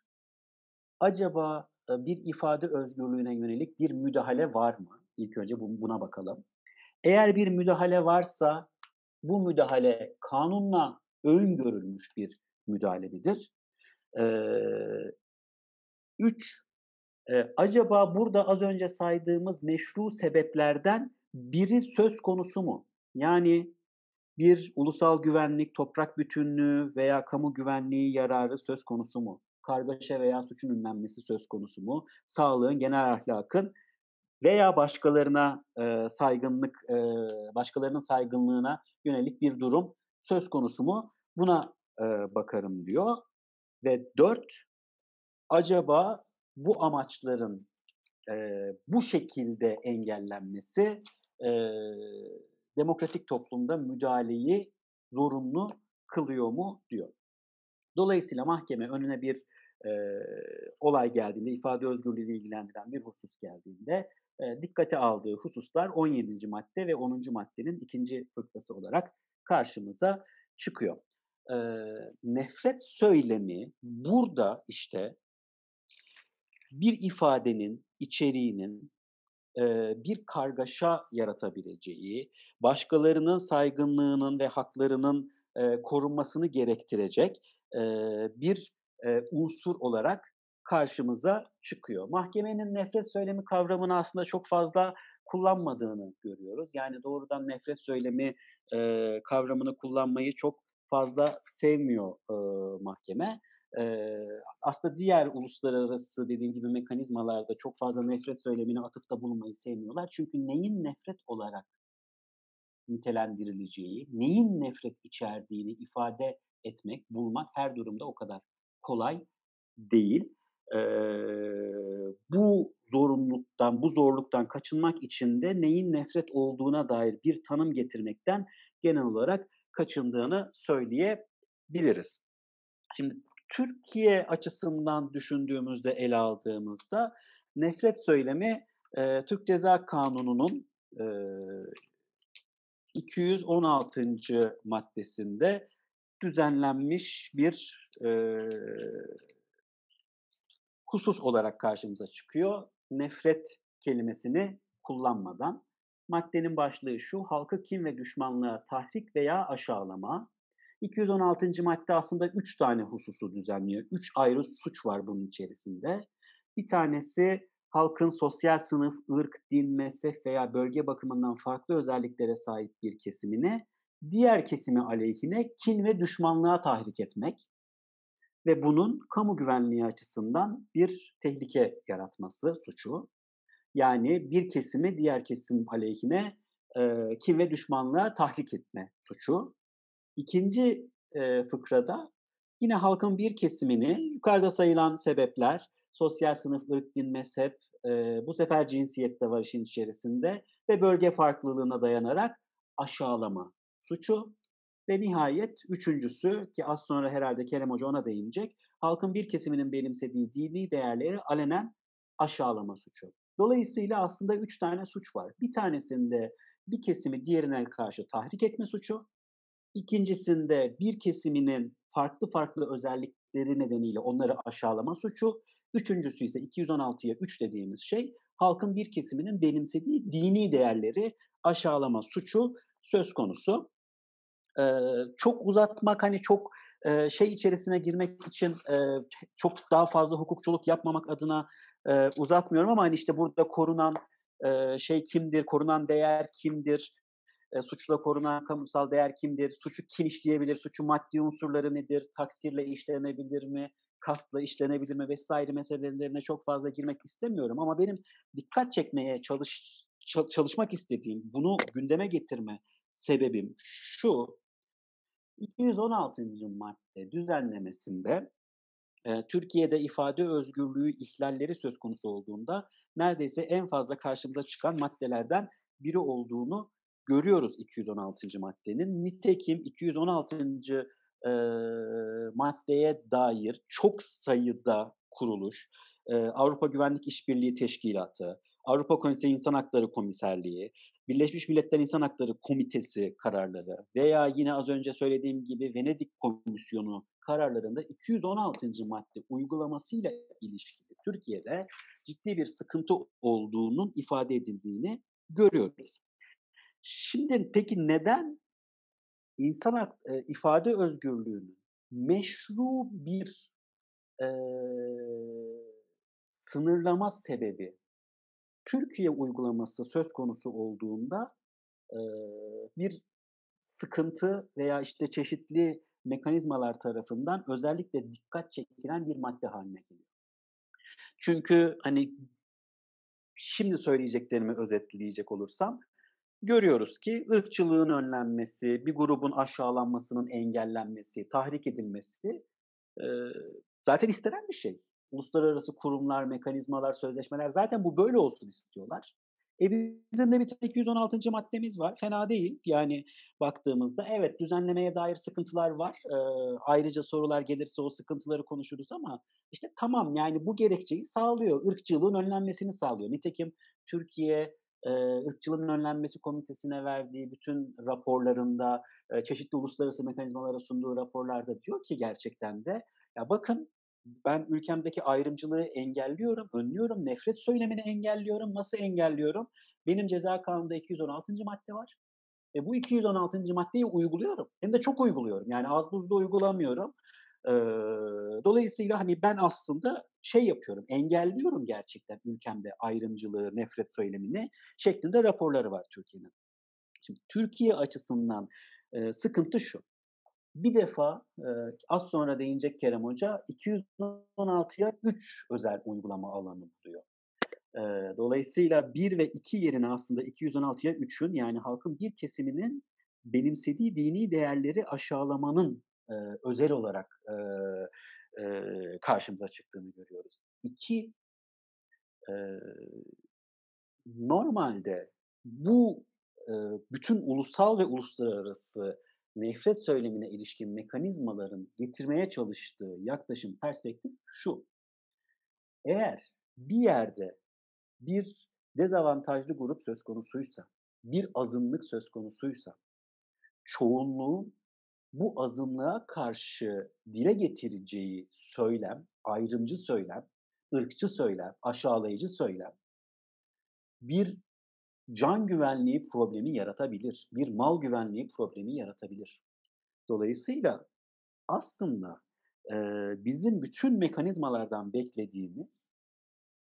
acaba bir ifade özgürlüğüne yönelik bir müdahale var mı? İlk önce buna bakalım. Eğer bir müdahale varsa bu müdahale kanunla öngörülmüş bir müdahale midir? Ee, üç, e, acaba burada az önce saydığımız meşru sebeplerden biri söz konusu mu? Yani bir ulusal güvenlik, toprak bütünlüğü veya kamu güvenliği yararı söz konusu mu? Kargaşa veya suçun önlenmesi söz konusu mu? Sağlığın, genel ahlakın veya başkalarına e, saygınlık, e, başkalarının saygınlığına yönelik bir durum söz konusu mu? Buna e, bakarım diyor. Ve dört, acaba bu amaçların e, bu şekilde engellenmesi e, demokratik toplumda müdahaleyi zorunlu kılıyor mu diyor. Dolayısıyla mahkeme önüne bir e, olay geldiğinde, ifade özgürlüğüyle ilgilendiren bir husus geldiğinde e, dikkate aldığı hususlar 17. madde ve 10. maddenin ikinci fıkrası olarak karşımıza çıkıyor. E, nefret söylemi burada işte bir ifadenin içeriğinin bir kargaşa yaratabileceği, başkalarının saygınlığının ve haklarının korunmasını gerektirecek bir unsur olarak karşımıza çıkıyor. Mahkemenin nefret söylemi kavramını aslında çok fazla kullanmadığını görüyoruz. Yani doğrudan nefret söylemi kavramını kullanmayı çok fazla sevmiyor mahkeme e, aslında diğer uluslararası dediğim gibi mekanizmalarda çok fazla nefret söylemine atıfta bulunmayı sevmiyorlar. Çünkü neyin nefret olarak nitelendirileceği, neyin nefret içerdiğini ifade etmek, bulmak her durumda o kadar kolay değil. bu zorunluluktan, bu zorluktan kaçınmak için de neyin nefret olduğuna dair bir tanım getirmekten genel olarak kaçındığını söyleyebiliriz. Şimdi Türkiye açısından düşündüğümüzde, ele aldığımızda nefret söylemi e, Türk Ceza Kanunu'nun e, 216. maddesinde düzenlenmiş bir e, husus olarak karşımıza çıkıyor. Nefret kelimesini kullanmadan. Maddenin başlığı şu, halkı kim ve düşmanlığa tahrik veya aşağılama. 216. madde aslında 3 tane hususu düzenliyor. 3 ayrı suç var bunun içerisinde. Bir tanesi halkın sosyal sınıf, ırk, din, mezhep veya bölge bakımından farklı özelliklere sahip bir kesimine diğer kesimi aleyhine kin ve düşmanlığa tahrik etmek ve bunun kamu güvenliği açısından bir tehlike yaratması suçu. Yani bir kesimi diğer kesim aleyhine e, kin ve düşmanlığa tahrik etme suçu. İkinci e, fıkrada yine halkın bir kesimini yukarıda sayılan sebepler, sosyal sınıf, ırk, din, mezhep, e, bu sefer cinsiyet de var işin içerisinde ve bölge farklılığına dayanarak aşağılama suçu ve nihayet üçüncüsü ki az sonra herhalde Kerem Hoca ona değinecek, halkın bir kesiminin benimsediği dini değerleri alenen aşağılama suçu. Dolayısıyla aslında üç tane suç var. Bir tanesinde bir kesimi diğerine karşı tahrik etme suçu, İkincisinde bir kesiminin farklı farklı özellikleri nedeniyle onları aşağılama suçu. Üçüncüsü ise 216'ya 3 dediğimiz şey halkın bir kesiminin benimsediği dini değerleri aşağılama suçu söz konusu. Ee, çok uzatmak hani çok e, şey içerisine girmek için e, çok daha fazla hukukçuluk yapmamak adına e, uzatmıyorum ama hani işte burada korunan e, şey kimdir, korunan değer kimdir, e, suçla korunan kamusal değer kimdir? Suçu kim işleyebilir? Suçu maddi unsurları nedir? Taksirle işlenebilir mi? Kastla işlenebilir mi? Vesaire meselelerine çok fazla girmek istemiyorum. Ama benim dikkat çekmeye çalış çalışmak istediğim, bunu gündeme getirme sebebim şu. 216. madde düzenlemesinde e, Türkiye'de ifade özgürlüğü ihlalleri söz konusu olduğunda neredeyse en fazla karşımıza çıkan maddelerden biri olduğunu görüyoruz 216. maddenin. Nitekim 216. E, maddeye dair çok sayıda kuruluş, e, Avrupa Güvenlik İşbirliği Teşkilatı, Avrupa Konseyi İnsan Hakları Komiserliği, Birleşmiş Milletler İnsan Hakları Komitesi kararları veya yine az önce söylediğim gibi Venedik Komisyonu kararlarında 216. madde uygulamasıyla ilişkili Türkiye'de ciddi bir sıkıntı olduğunun ifade edildiğini görüyoruz. Şimdi peki neden insan e, ifade özgürlüğünün meşru bir e, sınırlama sebebi Türkiye uygulaması söz konusu olduğunda e, bir sıkıntı veya işte çeşitli mekanizmalar tarafından özellikle dikkat çekilen bir madde haline geliyor. Çünkü hani şimdi söyleyeceklerimi özetleyecek olursam görüyoruz ki ırkçılığın önlenmesi, bir grubun aşağılanmasının engellenmesi, tahrik edilmesi e, zaten istenen bir şey. Uluslararası kurumlar, mekanizmalar, sözleşmeler zaten bu böyle olsun istiyorlar. E bizim de bir 216. maddemiz var. Fena değil. Yani baktığımızda evet düzenlemeye dair sıkıntılar var. Ee, ayrıca sorular gelirse o sıkıntıları konuşuruz ama işte tamam yani bu gerekçeyi sağlıyor. Irkçılığın önlenmesini sağlıyor. Nitekim Türkiye e, ırkçılığın önlenmesi komitesine verdiği bütün raporlarında, e, çeşitli uluslararası mekanizmalara sunduğu raporlarda diyor ki gerçekten de ya bakın ben ülkemdeki ayrımcılığı engelliyorum, önlüyorum, nefret söylemini engelliyorum. Nasıl engelliyorum? Benim ceza kanununda 216. madde var. Ve bu 216. maddeyi uyguluyorum. Hem de çok uyguluyorum. Yani az buzda uygulamıyorum. Ee, dolayısıyla hani ben aslında şey yapıyorum, engelliyorum gerçekten ülkemde ayrımcılığı, nefret söylemini şeklinde raporları var Türkiye'nin. Şimdi Türkiye açısından e, sıkıntı şu. Bir defa e, az sonra değinecek Kerem Hoca 216'ya 3 özel uygulama alanı buluyor. E, dolayısıyla 1 ve 2 yerine aslında 216'ya 3'ün yani halkın bir kesiminin benimsediği dini değerleri aşağılamanın e, özel olarak e, e, karşımıza çıktığını görüyoruz. İki, e, normalde bu e, bütün ulusal ve uluslararası nefret söylemine ilişkin mekanizmaların getirmeye çalıştığı yaklaşım perspektif şu. Eğer bir yerde bir dezavantajlı grup söz konusuysa, bir azınlık söz konusuysa, çoğunluğun bu azınlığa karşı dile getireceği söylem, ayrımcı söylem, ırkçı söylem, aşağılayıcı söylem bir can güvenliği problemi yaratabilir. Bir mal güvenliği problemi yaratabilir. Dolayısıyla aslında e, bizim bütün mekanizmalardan beklediğimiz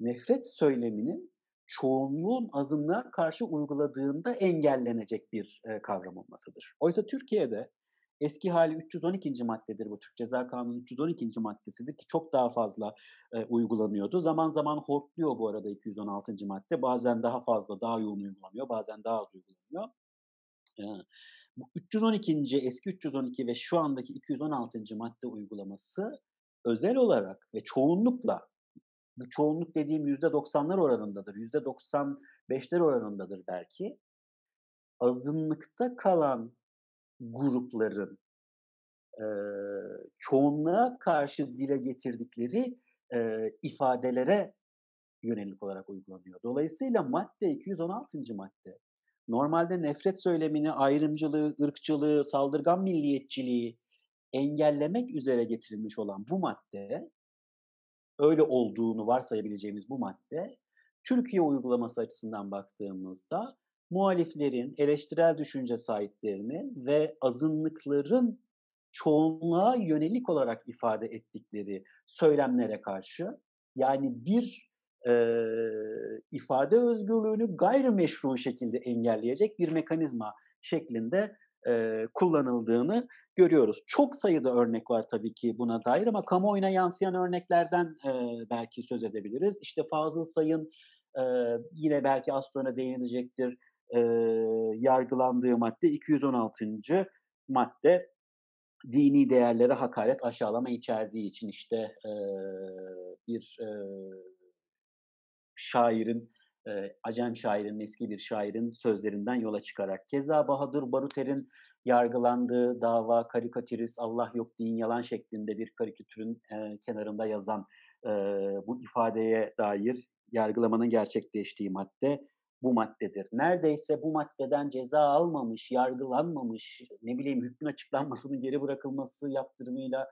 nefret söyleminin çoğunluğun azınlığa karşı uyguladığında engellenecek bir e, kavram olmasıdır. Oysa Türkiye'de eski hali 312. maddedir bu Türk Ceza Kanunu 312. maddesidir ki çok daha fazla e, uygulanıyordu. Zaman zaman hortluyor bu arada 216. madde. Bazen daha fazla, daha yoğun uygulanıyor, bazen daha az uygulanıyor. E, bu 312. eski 312 ve şu andaki 216. madde uygulaması özel olarak ve çoğunlukla bu çoğunluk dediğim %90'lar oranındadır, %95'ler oranındadır belki. Azınlıkta kalan grupların e, çoğunluğa karşı dile getirdikleri e, ifadelere yönelik olarak uygulanıyor. Dolayısıyla madde 216. madde normalde nefret söylemini, ayrımcılığı, ırkçılığı, saldırgan milliyetçiliği engellemek üzere getirilmiş olan bu madde, öyle olduğunu varsayabileceğimiz bu madde, Türkiye uygulaması açısından baktığımızda muhaliflerin, eleştirel düşünce sahiplerinin ve azınlıkların çoğunluğa yönelik olarak ifade ettikleri söylemlere karşı yani bir e, ifade özgürlüğünü gayrimeşru şekilde engelleyecek bir mekanizma şeklinde e, kullanıldığını görüyoruz. Çok sayıda örnek var tabii ki buna dair ama kamuoyuna yansıyan örneklerden e, belki söz edebiliriz. İşte Fazıl Say'ın e, yine belki az sonra değinilecektir e, yargılandığı madde 216. madde dini değerlere hakaret, aşağılama içerdiği için işte e, bir e, şairin, e, Acem şairin, eski bir şairin sözlerinden yola çıkarak. Keza Bahadır Baruter'in yargılandığı dava karikatürist, Allah yok din yalan şeklinde bir karikatürün e, kenarında yazan e, bu ifadeye dair yargılamanın gerçekleştiği madde bu maddedir. Neredeyse bu maddeden ceza almamış, yargılanmamış, ne bileyim hükmün açıklanmasının geri bırakılması yaptırımıyla,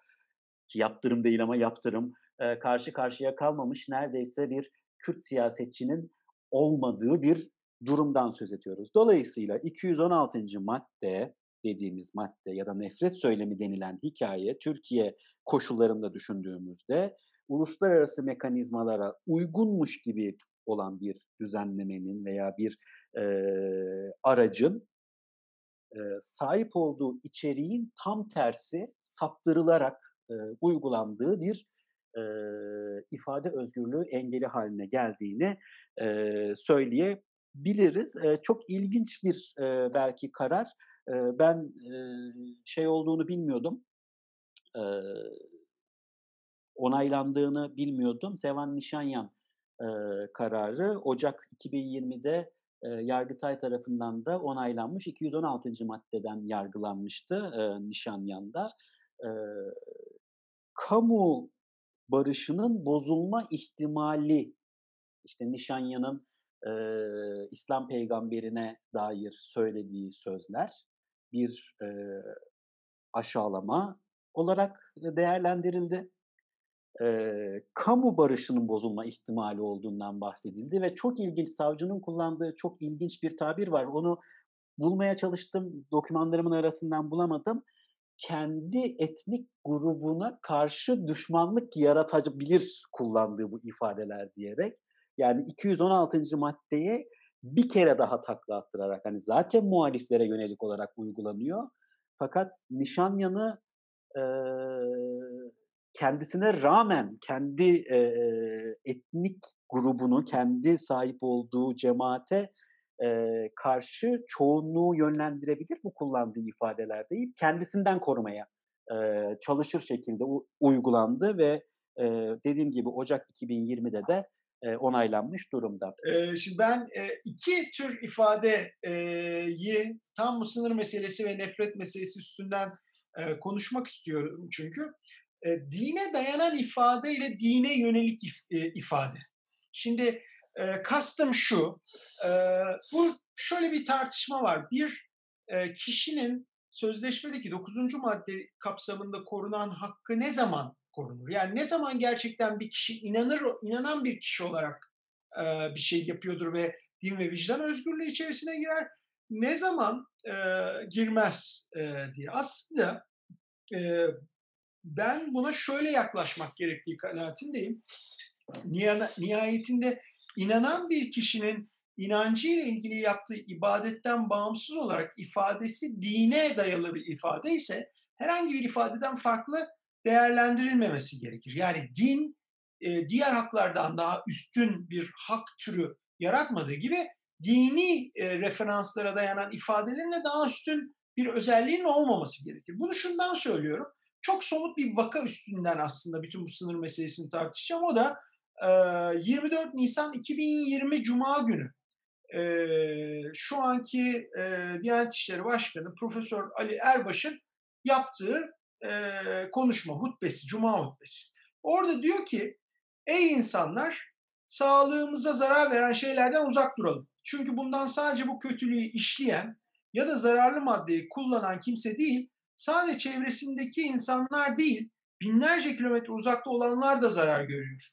yaptırım değil ama yaptırım, e, karşı karşıya kalmamış neredeyse bir Kürt siyasetçinin olmadığı bir durumdan söz ediyoruz. Dolayısıyla 216. madde dediğimiz madde ya da nefret söylemi denilen hikaye Türkiye koşullarında düşündüğümüzde uluslararası mekanizmalara uygunmuş gibi olan bir düzenlemenin veya bir e, aracın e, sahip olduğu içeriğin tam tersi saptırılarak e, uygulandığı bir e, ifade özgürlüğü engeli haline geldiğini e, söyleyebiliriz. E, çok ilginç bir e, belki karar. E, ben e, şey olduğunu bilmiyordum. E, onaylandığını bilmiyordum. Sevan Nişanyan e, kararı Ocak 2020'de e, Yargıtay tarafından da onaylanmış 216. maddeden yargılanmıştı e, Nişanyan'da. E, kamu barışının bozulma ihtimali işte Nişanyan'ın e, İslam peygamberine dair söylediği sözler bir e, aşağılama olarak değerlendirildi e, kamu barışının bozulma ihtimali olduğundan bahsedildi ve çok ilginç savcının kullandığı çok ilginç bir tabir var. Onu bulmaya çalıştım, dokümanlarımın arasından bulamadım. Kendi etnik grubuna karşı düşmanlık yaratabilir kullandığı bu ifadeler diyerek. Yani 216. maddeye bir kere daha takla attırarak hani zaten muhaliflere yönelik olarak uygulanıyor. Fakat Nişanyan'ı e, kendisine rağmen kendi e, etnik grubunu, kendi sahip olduğu cemaate e, karşı çoğunluğu yönlendirebilir bu kullandığı ifadeler deyip kendisinden korumaya e, çalışır şekilde u- uygulandı ve e, dediğim gibi Ocak 2020'de de e, onaylanmış durumda. E, şimdi ben e, iki tür ifadeyi tam bu sınır meselesi ve nefret meselesi üstünden e, konuşmak istiyorum çünkü. E, dine dayanan ifade ile dine yönelik if, e, ifade. Şimdi e, kastım şu, e, bu şöyle bir tartışma var. Bir e, kişinin sözleşmedeki 9. madde kapsamında korunan hakkı ne zaman korunur? Yani ne zaman gerçekten bir kişi inanır, inanan bir kişi olarak e, bir şey yapıyordur ve din ve vicdan özgürlüğü içerisine girer? Ne zaman e, girmez e, diye. Aslında e, ben buna şöyle yaklaşmak gerektiği kanaatindeyim. Nihayetinde inanan bir kişinin inancıyla ilgili yaptığı ibadetten bağımsız olarak ifadesi dine dayalı bir ifade ise herhangi bir ifadeden farklı değerlendirilmemesi gerekir. Yani din e, diğer haklardan daha üstün bir hak türü yaratmadığı gibi dini e, referanslara dayanan ifadelerin daha üstün bir özelliğinin olmaması gerekir. Bunu şundan söylüyorum. Çok somut bir vaka üstünden aslında bütün bu sınır meselesini tartışacağım. O da 24 Nisan 2020 Cuma günü şu anki Diyanet İşleri Başkanı Profesör Ali Erbaş'ın yaptığı konuşma, hutbesi, Cuma hutbesi. Orada diyor ki, ey insanlar sağlığımıza zarar veren şeylerden uzak duralım. Çünkü bundan sadece bu kötülüğü işleyen ya da zararlı maddeyi kullanan kimse değil, sadece çevresindeki insanlar değil, binlerce kilometre uzakta olanlar da zarar görüyor.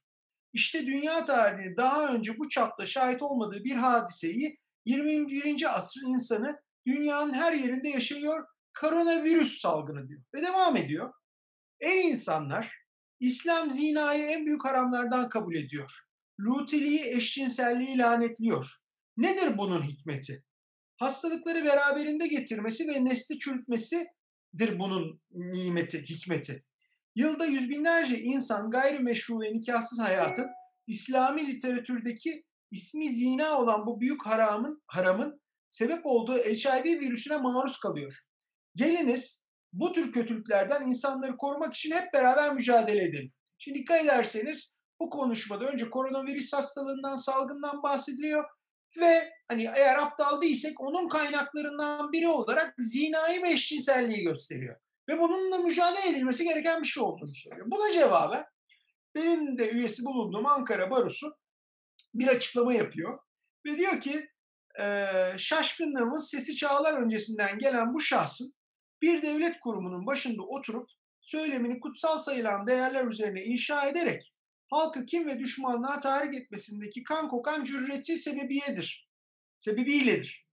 İşte dünya tarihinin daha önce bu çapta şahit olmadığı bir hadiseyi 21. asrın insanı dünyanın her yerinde yaşıyor koronavirüs salgını diyor. Ve devam ediyor. Ey insanlar! İslam zinayı en büyük haramlardan kabul ediyor. Lutiliği, eşcinselliği lanetliyor. Nedir bunun hikmeti? Hastalıkları beraberinde getirmesi ve nesli çürütmesidir bunun nimeti, hikmeti. Yılda yüz binlerce insan gayrimeşru ve nikahsız hayatın İslami literatürdeki ismi zina olan bu büyük haramın haramın sebep olduğu HIV virüsüne maruz kalıyor. Geliniz bu tür kötülüklerden insanları korumak için hep beraber mücadele edelim. Şimdi dikkat ederseniz bu konuşmada önce koronavirüs hastalığından, salgından bahsediliyor ve hani eğer aptal değilsek onun kaynaklarından biri olarak zinayı ve eşcinselliği gösteriyor ve bununla mücadele edilmesi gereken bir şey olduğunu söylüyor. Buna cevaben benim de üyesi bulunduğum Ankara Barosu bir açıklama yapıyor ve diyor ki e, şaşkınlığımız sesi çağlar öncesinden gelen bu şahsın bir devlet kurumunun başında oturup söylemini kutsal sayılan değerler üzerine inşa ederek halkı kim ve düşmanlığa tahrik etmesindeki kan kokan cürreti sebebiyedir. Sebebiyledir.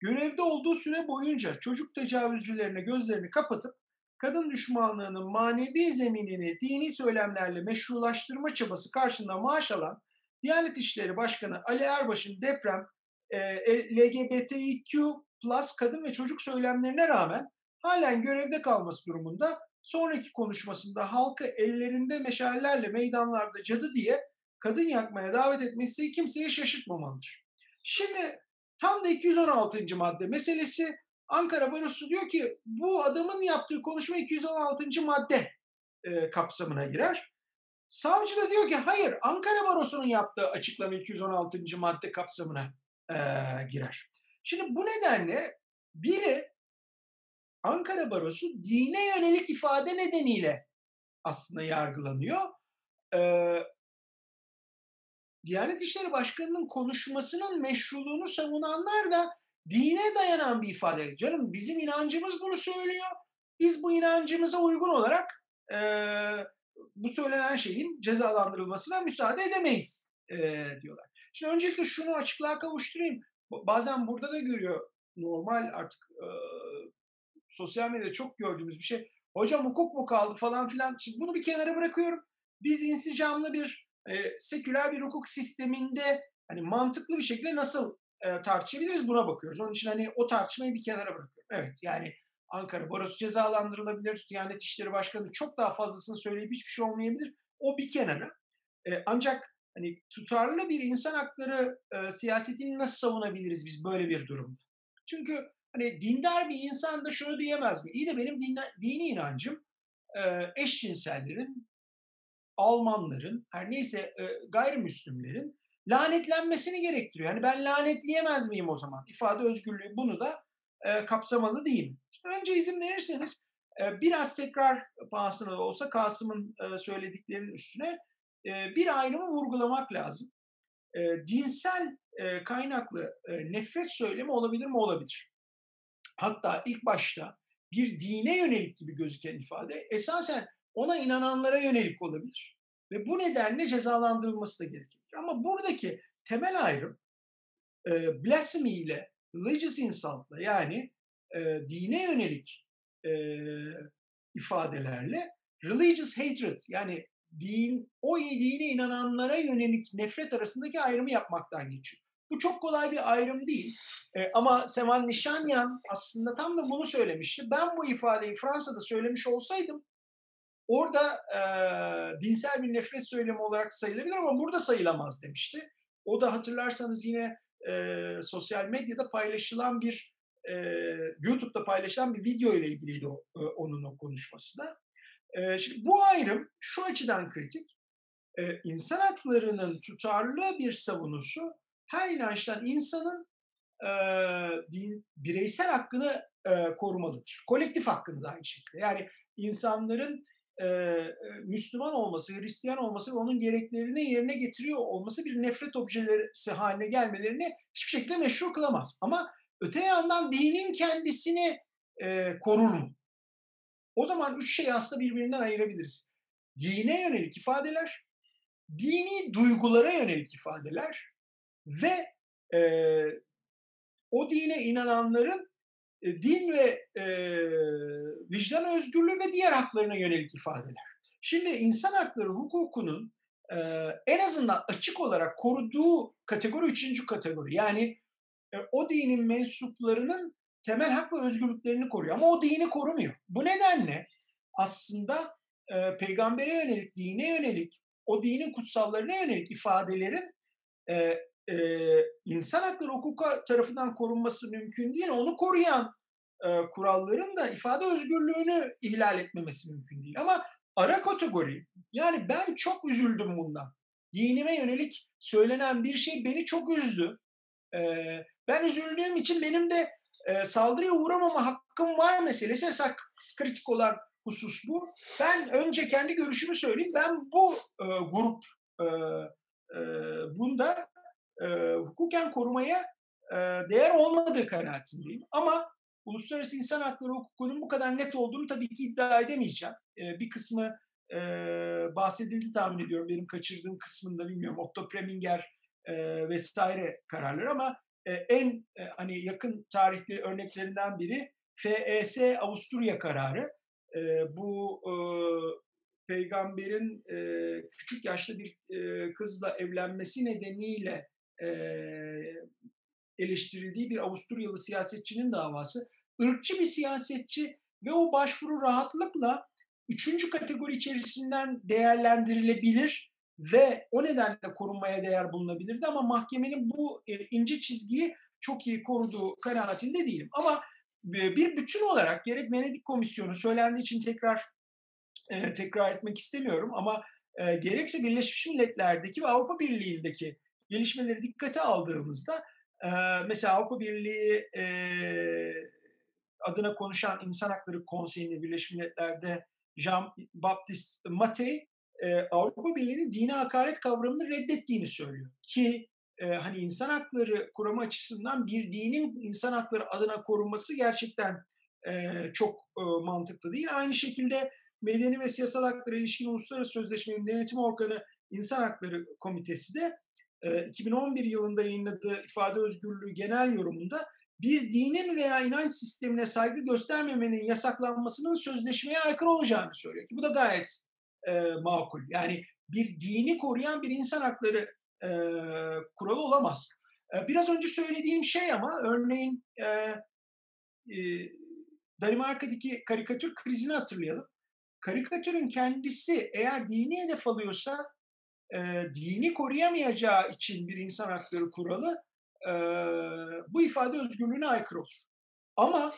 Görevde olduğu süre boyunca çocuk tecavüzcülerine gözlerini kapatıp kadın düşmanlığının manevi zeminini dini söylemlerle meşrulaştırma çabası karşında maaş alan Diyanet İşleri Başkanı Ali Erbaş'ın deprem, e, LGBTİQ plus kadın ve çocuk söylemlerine rağmen halen görevde kalması durumunda sonraki konuşmasında halkı ellerinde meşallerle meydanlarda cadı diye kadın yakmaya davet etmesi kimseyi şaşırtmamalıdır. Şimdi tam da 216. madde meselesi Ankara Barosu diyor ki bu adamın yaptığı konuşma 216. madde e, kapsamına girer. Savcı da diyor ki hayır Ankara Barosu'nun yaptığı açıklama 216. madde kapsamına e, girer. Şimdi bu nedenle biri Ankara Barosu dine yönelik ifade nedeniyle aslında yargılanıyor. Ee, Diyanet İşleri Başkanı'nın konuşmasının meşruluğunu savunanlar da dine dayanan bir ifade. Canım bizim inancımız bunu söylüyor. Biz bu inancımıza uygun olarak e, bu söylenen şeyin cezalandırılmasına müsaade edemeyiz e, diyorlar. Şimdi öncelikle şunu açıklığa kavuşturayım. Bazen burada da görüyor normal artık e, sosyal medyada çok gördüğümüz bir şey. Hocam hukuk mu kaldı falan filan. Şimdi bunu bir kenara bırakıyorum. Biz insicamlı bir e, seküler bir hukuk sisteminde hani mantıklı bir şekilde nasıl e, tartışabiliriz buna bakıyoruz. Onun için hani o tartışmayı bir kenara bırakıyorum. Evet yani Ankara Barosu cezalandırılabilir. Diyanet İşleri Başkanı çok daha fazlasını söyleyip hiçbir şey olmayabilir. O bir kenara. E, ancak hani tutarlı bir insan hakları e, siyasetini nasıl savunabiliriz biz böyle bir durumda? Çünkü hani dindar bir insan da şunu diyemez mi? İyi de benim dinle, dini inancım e, eşcinsellerin Almanların, her neyse e, gayrimüslimlerin lanetlenmesini gerektiriyor. Yani ben lanetleyemez miyim o zaman? İfade özgürlüğü bunu da e, kapsamalı değil önce izin verirseniz e, biraz tekrar pahasına da olsa Kasım'ın söylediklerinin üstüne e, bir ayrımı vurgulamak lazım. Dinsel kaynaklı nefret söylemi olabilir mi? Olabilir. Hatta ilk başta bir dine yönelik gibi gözüken ifade esasen ona inananlara yönelik olabilir. Ve bu nedenle cezalandırılması da gerekir. Ama buradaki temel ayrım e, blasphemy ile religious insult'la yani e, dine yönelik e, ifadelerle religious hatred yani din o dine inananlara yönelik nefret arasındaki ayrımı yapmaktan geçiyor. Bu çok kolay bir ayrım değil. E, ama Seval Nişanyan aslında tam da bunu söylemişti. Ben bu ifadeyi Fransa'da söylemiş olsaydım orada e, dinsel bir nefret söylemi olarak sayılabilir ama burada sayılamaz demişti. O da hatırlarsanız yine e, sosyal medyada paylaşılan bir e, YouTube'da paylaşılan bir video ile ilgiliydi o, e, onun o konuşması da. E, şimdi bu ayrım şu açıdan kritik. E, insan haklarının tutarlı bir savunusu her inançtan insanın e, bireysel hakkını e, korumalıdır. Kolektif hakkını da aynı şekilde. Yani insanların e, Müslüman olması, Hristiyan olması ve onun gereklerini yerine getiriyor olması bir nefret objeleri haline gelmelerini hiçbir şekilde meşru kılamaz. Ama öte yandan dinin kendisini e, korur mu? O zaman üç şeyi aslında birbirinden ayırabiliriz. Dine yönelik ifadeler, dini duygulara yönelik ifadeler ve e, o dine inananların e, din ve e, vicdan özgürlüğü ve diğer haklarına yönelik ifadeler. Şimdi insan hakları hukukunun e, en azından açık olarak koruduğu kategori üçüncü kategori. Yani e, o dinin mensuplarının temel hak ve özgürlüklerini koruyor. Ama o dini korumuyor. Bu nedenle aslında e, peygambere yönelik, dine yönelik, o dinin kutsallarına yönelik ifadelerin e, e, insan hakları hukuka tarafından korunması mümkün değil. Onu koruyan e, kuralların da ifade özgürlüğünü ihlal etmemesi mümkün değil. Ama ara kategori yani ben çok üzüldüm bundan. Dinime yönelik söylenen bir şey beni çok üzdü. E, ben üzüldüğüm için benim de e, saldırıya uğramama hakkım var meselesi esas kritik olan husus bu. Ben önce kendi görüşümü söyleyeyim. Ben bu e, grup e, e, bunda e, hukuken korumaya e, değer olmadığı kanaatindeyim. Ama uluslararası insan hakları hukukunun bu kadar net olduğunu tabii ki iddia edemeyeceğim. E, bir kısmı e, bahsedildi tahmin ediyorum. Benim kaçırdığım kısmında bilmiyorum. Otto Preminger e, vesaire kararlar ama e, en e, hani yakın tarihli örneklerinden biri FES Avusturya kararı. E, bu e, peygamberin e, küçük yaşta bir e, kızla evlenmesi nedeniyle eleştirildiği bir Avusturyalı siyasetçinin davası. Irkçı bir siyasetçi ve o başvuru rahatlıkla üçüncü kategori içerisinden değerlendirilebilir ve o nedenle korunmaya değer bulunabilirdi ama mahkemenin bu e, ince çizgiyi çok iyi koruduğu kanaatinde değilim. Ama e, bir bütün olarak gerek Venedik Komisyonu söylendiği için tekrar e, tekrar etmek istemiyorum ama gerekse Birleşmiş Milletler'deki ve Avrupa Birliği'ndeki gelişmeleri dikkate aldığımızda e, mesela Avrupa Birliği e, adına konuşan İnsan Hakları Konseyi'nde Birleşmiş Milletler'de Jean-Baptiste Matey e, Avrupa Birliği'nin dine hakaret kavramını reddettiğini söylüyor. Ki e, hani insan hakları kuramı açısından bir dinin insan hakları adına korunması gerçekten e, çok e, mantıklı değil. Aynı şekilde Medeni ve Siyasal Hakları İlişkin Uluslararası Sözleşmenin Denetim Organı İnsan Hakları Komitesi de 2011 yılında yayınladığı ifade özgürlüğü genel yorumunda bir dinin veya inanç sistemine saygı göstermemenin yasaklanmasının sözleşmeye aykırı olacağını söylüyor ki bu da gayet e, makul. Yani bir dini koruyan bir insan hakları e, kuralı olamaz. E, biraz önce söylediğim şey ama örneğin e, e, Danimarka'daki karikatür krizini hatırlayalım. Karikatürün kendisi eğer dini hedef alıyorsa e, dini koruyamayacağı için bir insan hakları kuralı e, bu ifade özgürlüğüne aykırı olur. Ama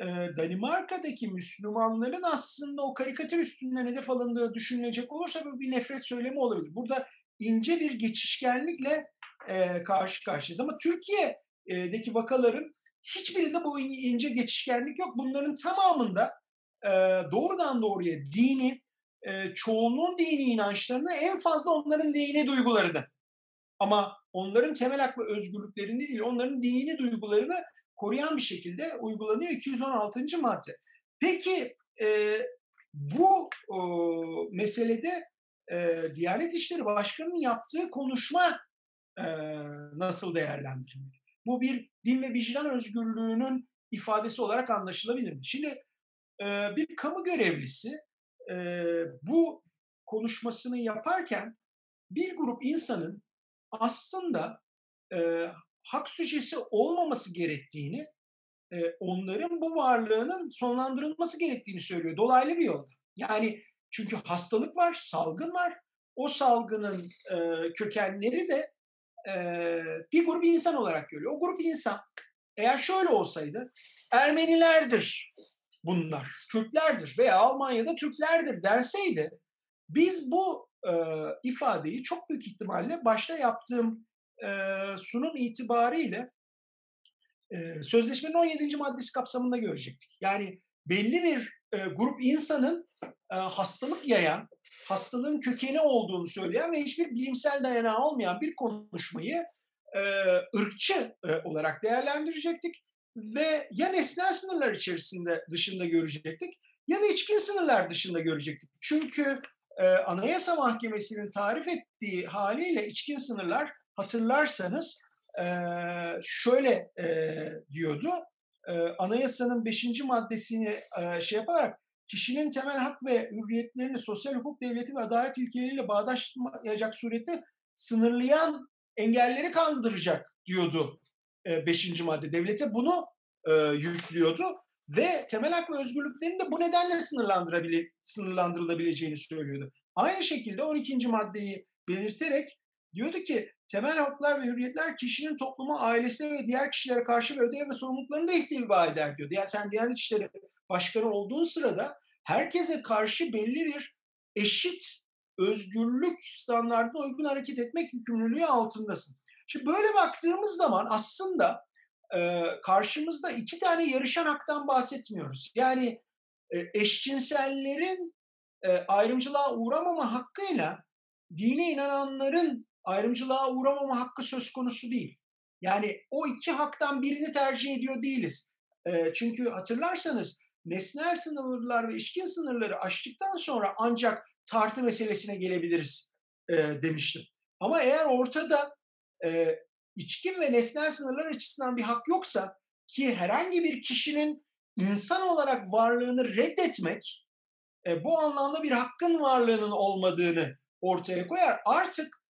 e, Danimarka'daki Müslümanların aslında o karikatür üstünden hedef alındığı düşünülecek olursa bu bir nefret söylemi olabilir. Burada ince bir geçişkenlikle e, karşı karşıyayız. Ama Türkiye'deki vakaların hiçbirinde bu ince geçişkenlik yok. Bunların tamamında e, doğrudan doğruya dini, e, çoğunluğun dini inançlarını en fazla onların dini duygularını ama onların temel hak ve özgürlüklerini değil, onların dini duygularını koruyan bir şekilde uygulanıyor 216. madde. Peki e, bu o, meselede e, Diyanet İşleri Başkanı'nın yaptığı konuşma e, nasıl değerlendirilmeli? Bu bir din ve vicdan özgürlüğünün ifadesi olarak anlaşılabilir mi? Şimdi e, bir kamu görevlisi e, bu konuşmasını yaparken bir grup insanın aslında e, hak sücesi olmaması gerektiğini, e, onların bu varlığının sonlandırılması gerektiğini söylüyor dolaylı bir yolda. Yani çünkü hastalık var, salgın var. O salgının e, kökenleri de e, bir grup insan olarak görüyor. O grup insan eğer şöyle olsaydı Ermenilerdir bunlar, Türklerdir veya Almanya'da Türklerdir derseydi biz bu e, ifadeyi çok büyük ihtimalle başta yaptığım e, sunum itibariyle e, sözleşmenin 17. maddesi kapsamında görecektik. Yani belli bir e, grup insanın e, hastalık yayan, hastalığın kökeni olduğunu söyleyen ve hiçbir bilimsel dayanağı olmayan bir konuşmayı e, ırkçı e, olarak değerlendirecektik ve ya nesnel sınırlar içerisinde dışında görecektik ya da içkin sınırlar dışında görecektik. Çünkü e, Anayasa Mahkemesi'nin tarif ettiği haliyle içkin sınırlar hatırlarsanız e, şöyle e, diyordu. E, anayasanın 5. maddesini e, şey yaparak kişinin temel hak ve hürriyetlerini sosyal hukuk devleti ve adalet ilkeleriyle bağdaşmayacak surette sınırlayan engelleri kaldıracak diyordu 5. E, madde. Devlete bunu e, yüklüyordu ve temel hak ve özgürlüklerin de bu nedenle sınırlandırılabileceğini söylüyordu. Aynı şekilde 12. maddeyi belirterek diyordu ki temel haklar ve hürriyetler kişinin topluma, ailesine ve diğer kişilere karşı ve ödev ve sorumluluklarını da ihtiva eder diyordu. Yani sen Diyanet İşleri Başkanı olduğun sırada herkese karşı belli bir eşit özgürlük standartına uygun hareket etmek yükümlülüğü altındasın. Şimdi böyle baktığımız zaman aslında e, karşımızda iki tane yarışan haktan bahsetmiyoruz. Yani e, eşcinsellerin e, ayrımcılığa uğramama hakkıyla dine inananların ayrımcılığa uğramama hakkı söz konusu değil. Yani o iki haktan birini tercih ediyor değiliz. E, çünkü hatırlarsanız nesnel sınırlar ve işkin sınırları aştıktan sonra ancak tartı meselesine gelebiliriz e, demiştim. Ama eğer ortada e, içkin ve nesnel sınırlar açısından bir hak yoksa ki herhangi bir kişinin insan olarak varlığını reddetmek e, bu anlamda bir hakkın varlığının olmadığını ortaya koyar. Artık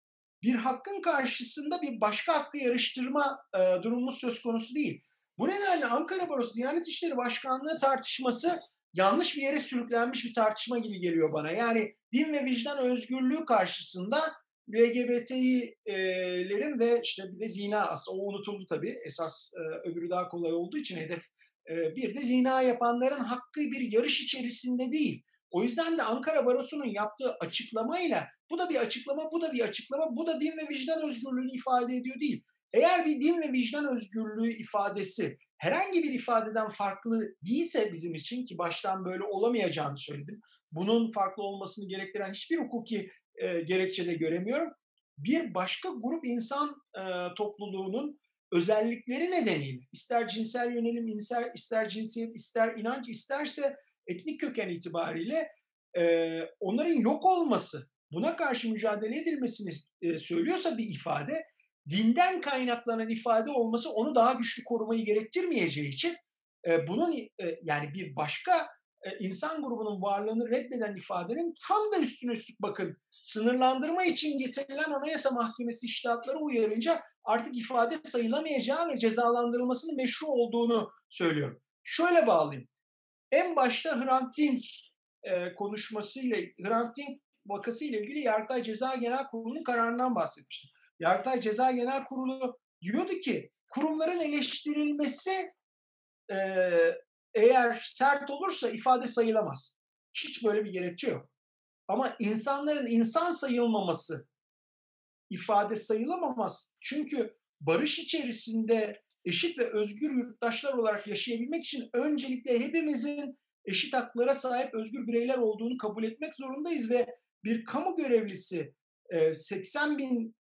bir hakkın karşısında bir başka hakkı yarıştırma e, durumu söz konusu değil. Bu nedenle Ankara Barosu Diyanet İşleri Başkanlığı tartışması yanlış bir yere sürüklenmiş bir tartışma gibi geliyor bana. Yani din ve vicdan özgürlüğü karşısında LGBT'lerin ve işte bir de zina aslında o unutuldu tabii. Esas e, öbürü daha kolay olduğu için hedef e, bir de zina yapanların hakkı bir yarış içerisinde değil. O yüzden de Ankara Barosu'nun yaptığı açıklamayla bu da bir açıklama, bu da bir açıklama, bu da din ve vicdan özgürlüğünü ifade ediyor değil. Eğer bir din ve vicdan özgürlüğü ifadesi herhangi bir ifadeden farklı değilse bizim için ki baştan böyle olamayacağını söyledim. Bunun farklı olmasını gerektiren hiçbir hukuki e, gerekçede göremiyorum. Bir başka grup insan e, topluluğunun özellikleri nedeniyle ister cinsel yönelim, ister, ister cinsiyet, ister inanç, isterse etnik köken itibariyle e, onların yok olması, buna karşı mücadele edilmesini e, söylüyorsa bir ifade, dinden kaynaklanan ifade olması onu daha güçlü korumayı gerektirmeyeceği için e, bunun e, yani bir başka insan grubunun varlığını reddeden ifadenin tam da üstüne üstlük bakın sınırlandırma için getirilen Anayasa Mahkemesi iştahatları uyarınca artık ifade sayılamayacağı ve cezalandırılmasının meşru olduğunu söylüyorum. Şöyle bağlayayım. En başta Hrant Dink e, konuşmasıyla, Hrant Dink vakası ile ilgili Yargıtay Ceza Genel Kurulu'nun kararından bahsetmiştim. Yargıtay Ceza Genel Kurulu diyordu ki kurumların eleştirilmesi e, eğer sert olursa ifade sayılamaz. Hiç böyle bir gerekçe yok. Ama insanların insan sayılmaması ifade sayılamamaz. Çünkü barış içerisinde eşit ve özgür yurttaşlar olarak yaşayabilmek için öncelikle hepimizin eşit haklara sahip özgür bireyler olduğunu kabul etmek zorundayız ve bir kamu görevlisi 80 bin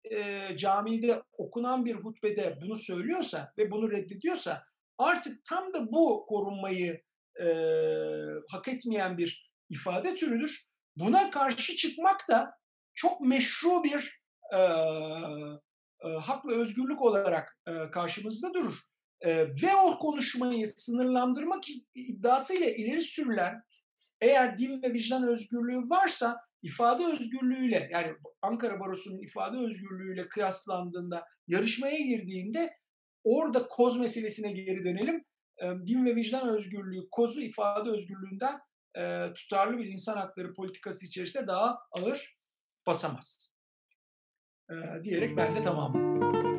camide okunan bir hutbede bunu söylüyorsa ve bunu reddediyorsa artık tam da bu korunmayı hak etmeyen bir ifade türüdür. Buna karşı çıkmak da çok meşru bir e, e, hak ve özgürlük olarak e, karşımızda durur. E, ve o konuşmayı sınırlandırmak iddiasıyla ileri sürülen eğer din ve vicdan özgürlüğü varsa ifade özgürlüğüyle yani Ankara Barosu'nun ifade özgürlüğüyle kıyaslandığında yarışmaya girdiğinde orada koz meselesine geri dönelim. Din ve vicdan özgürlüğü kozu ifade özgürlüğünden tutarlı bir insan hakları politikası içerisinde daha ağır basamaz. Diyerek ben de tamam.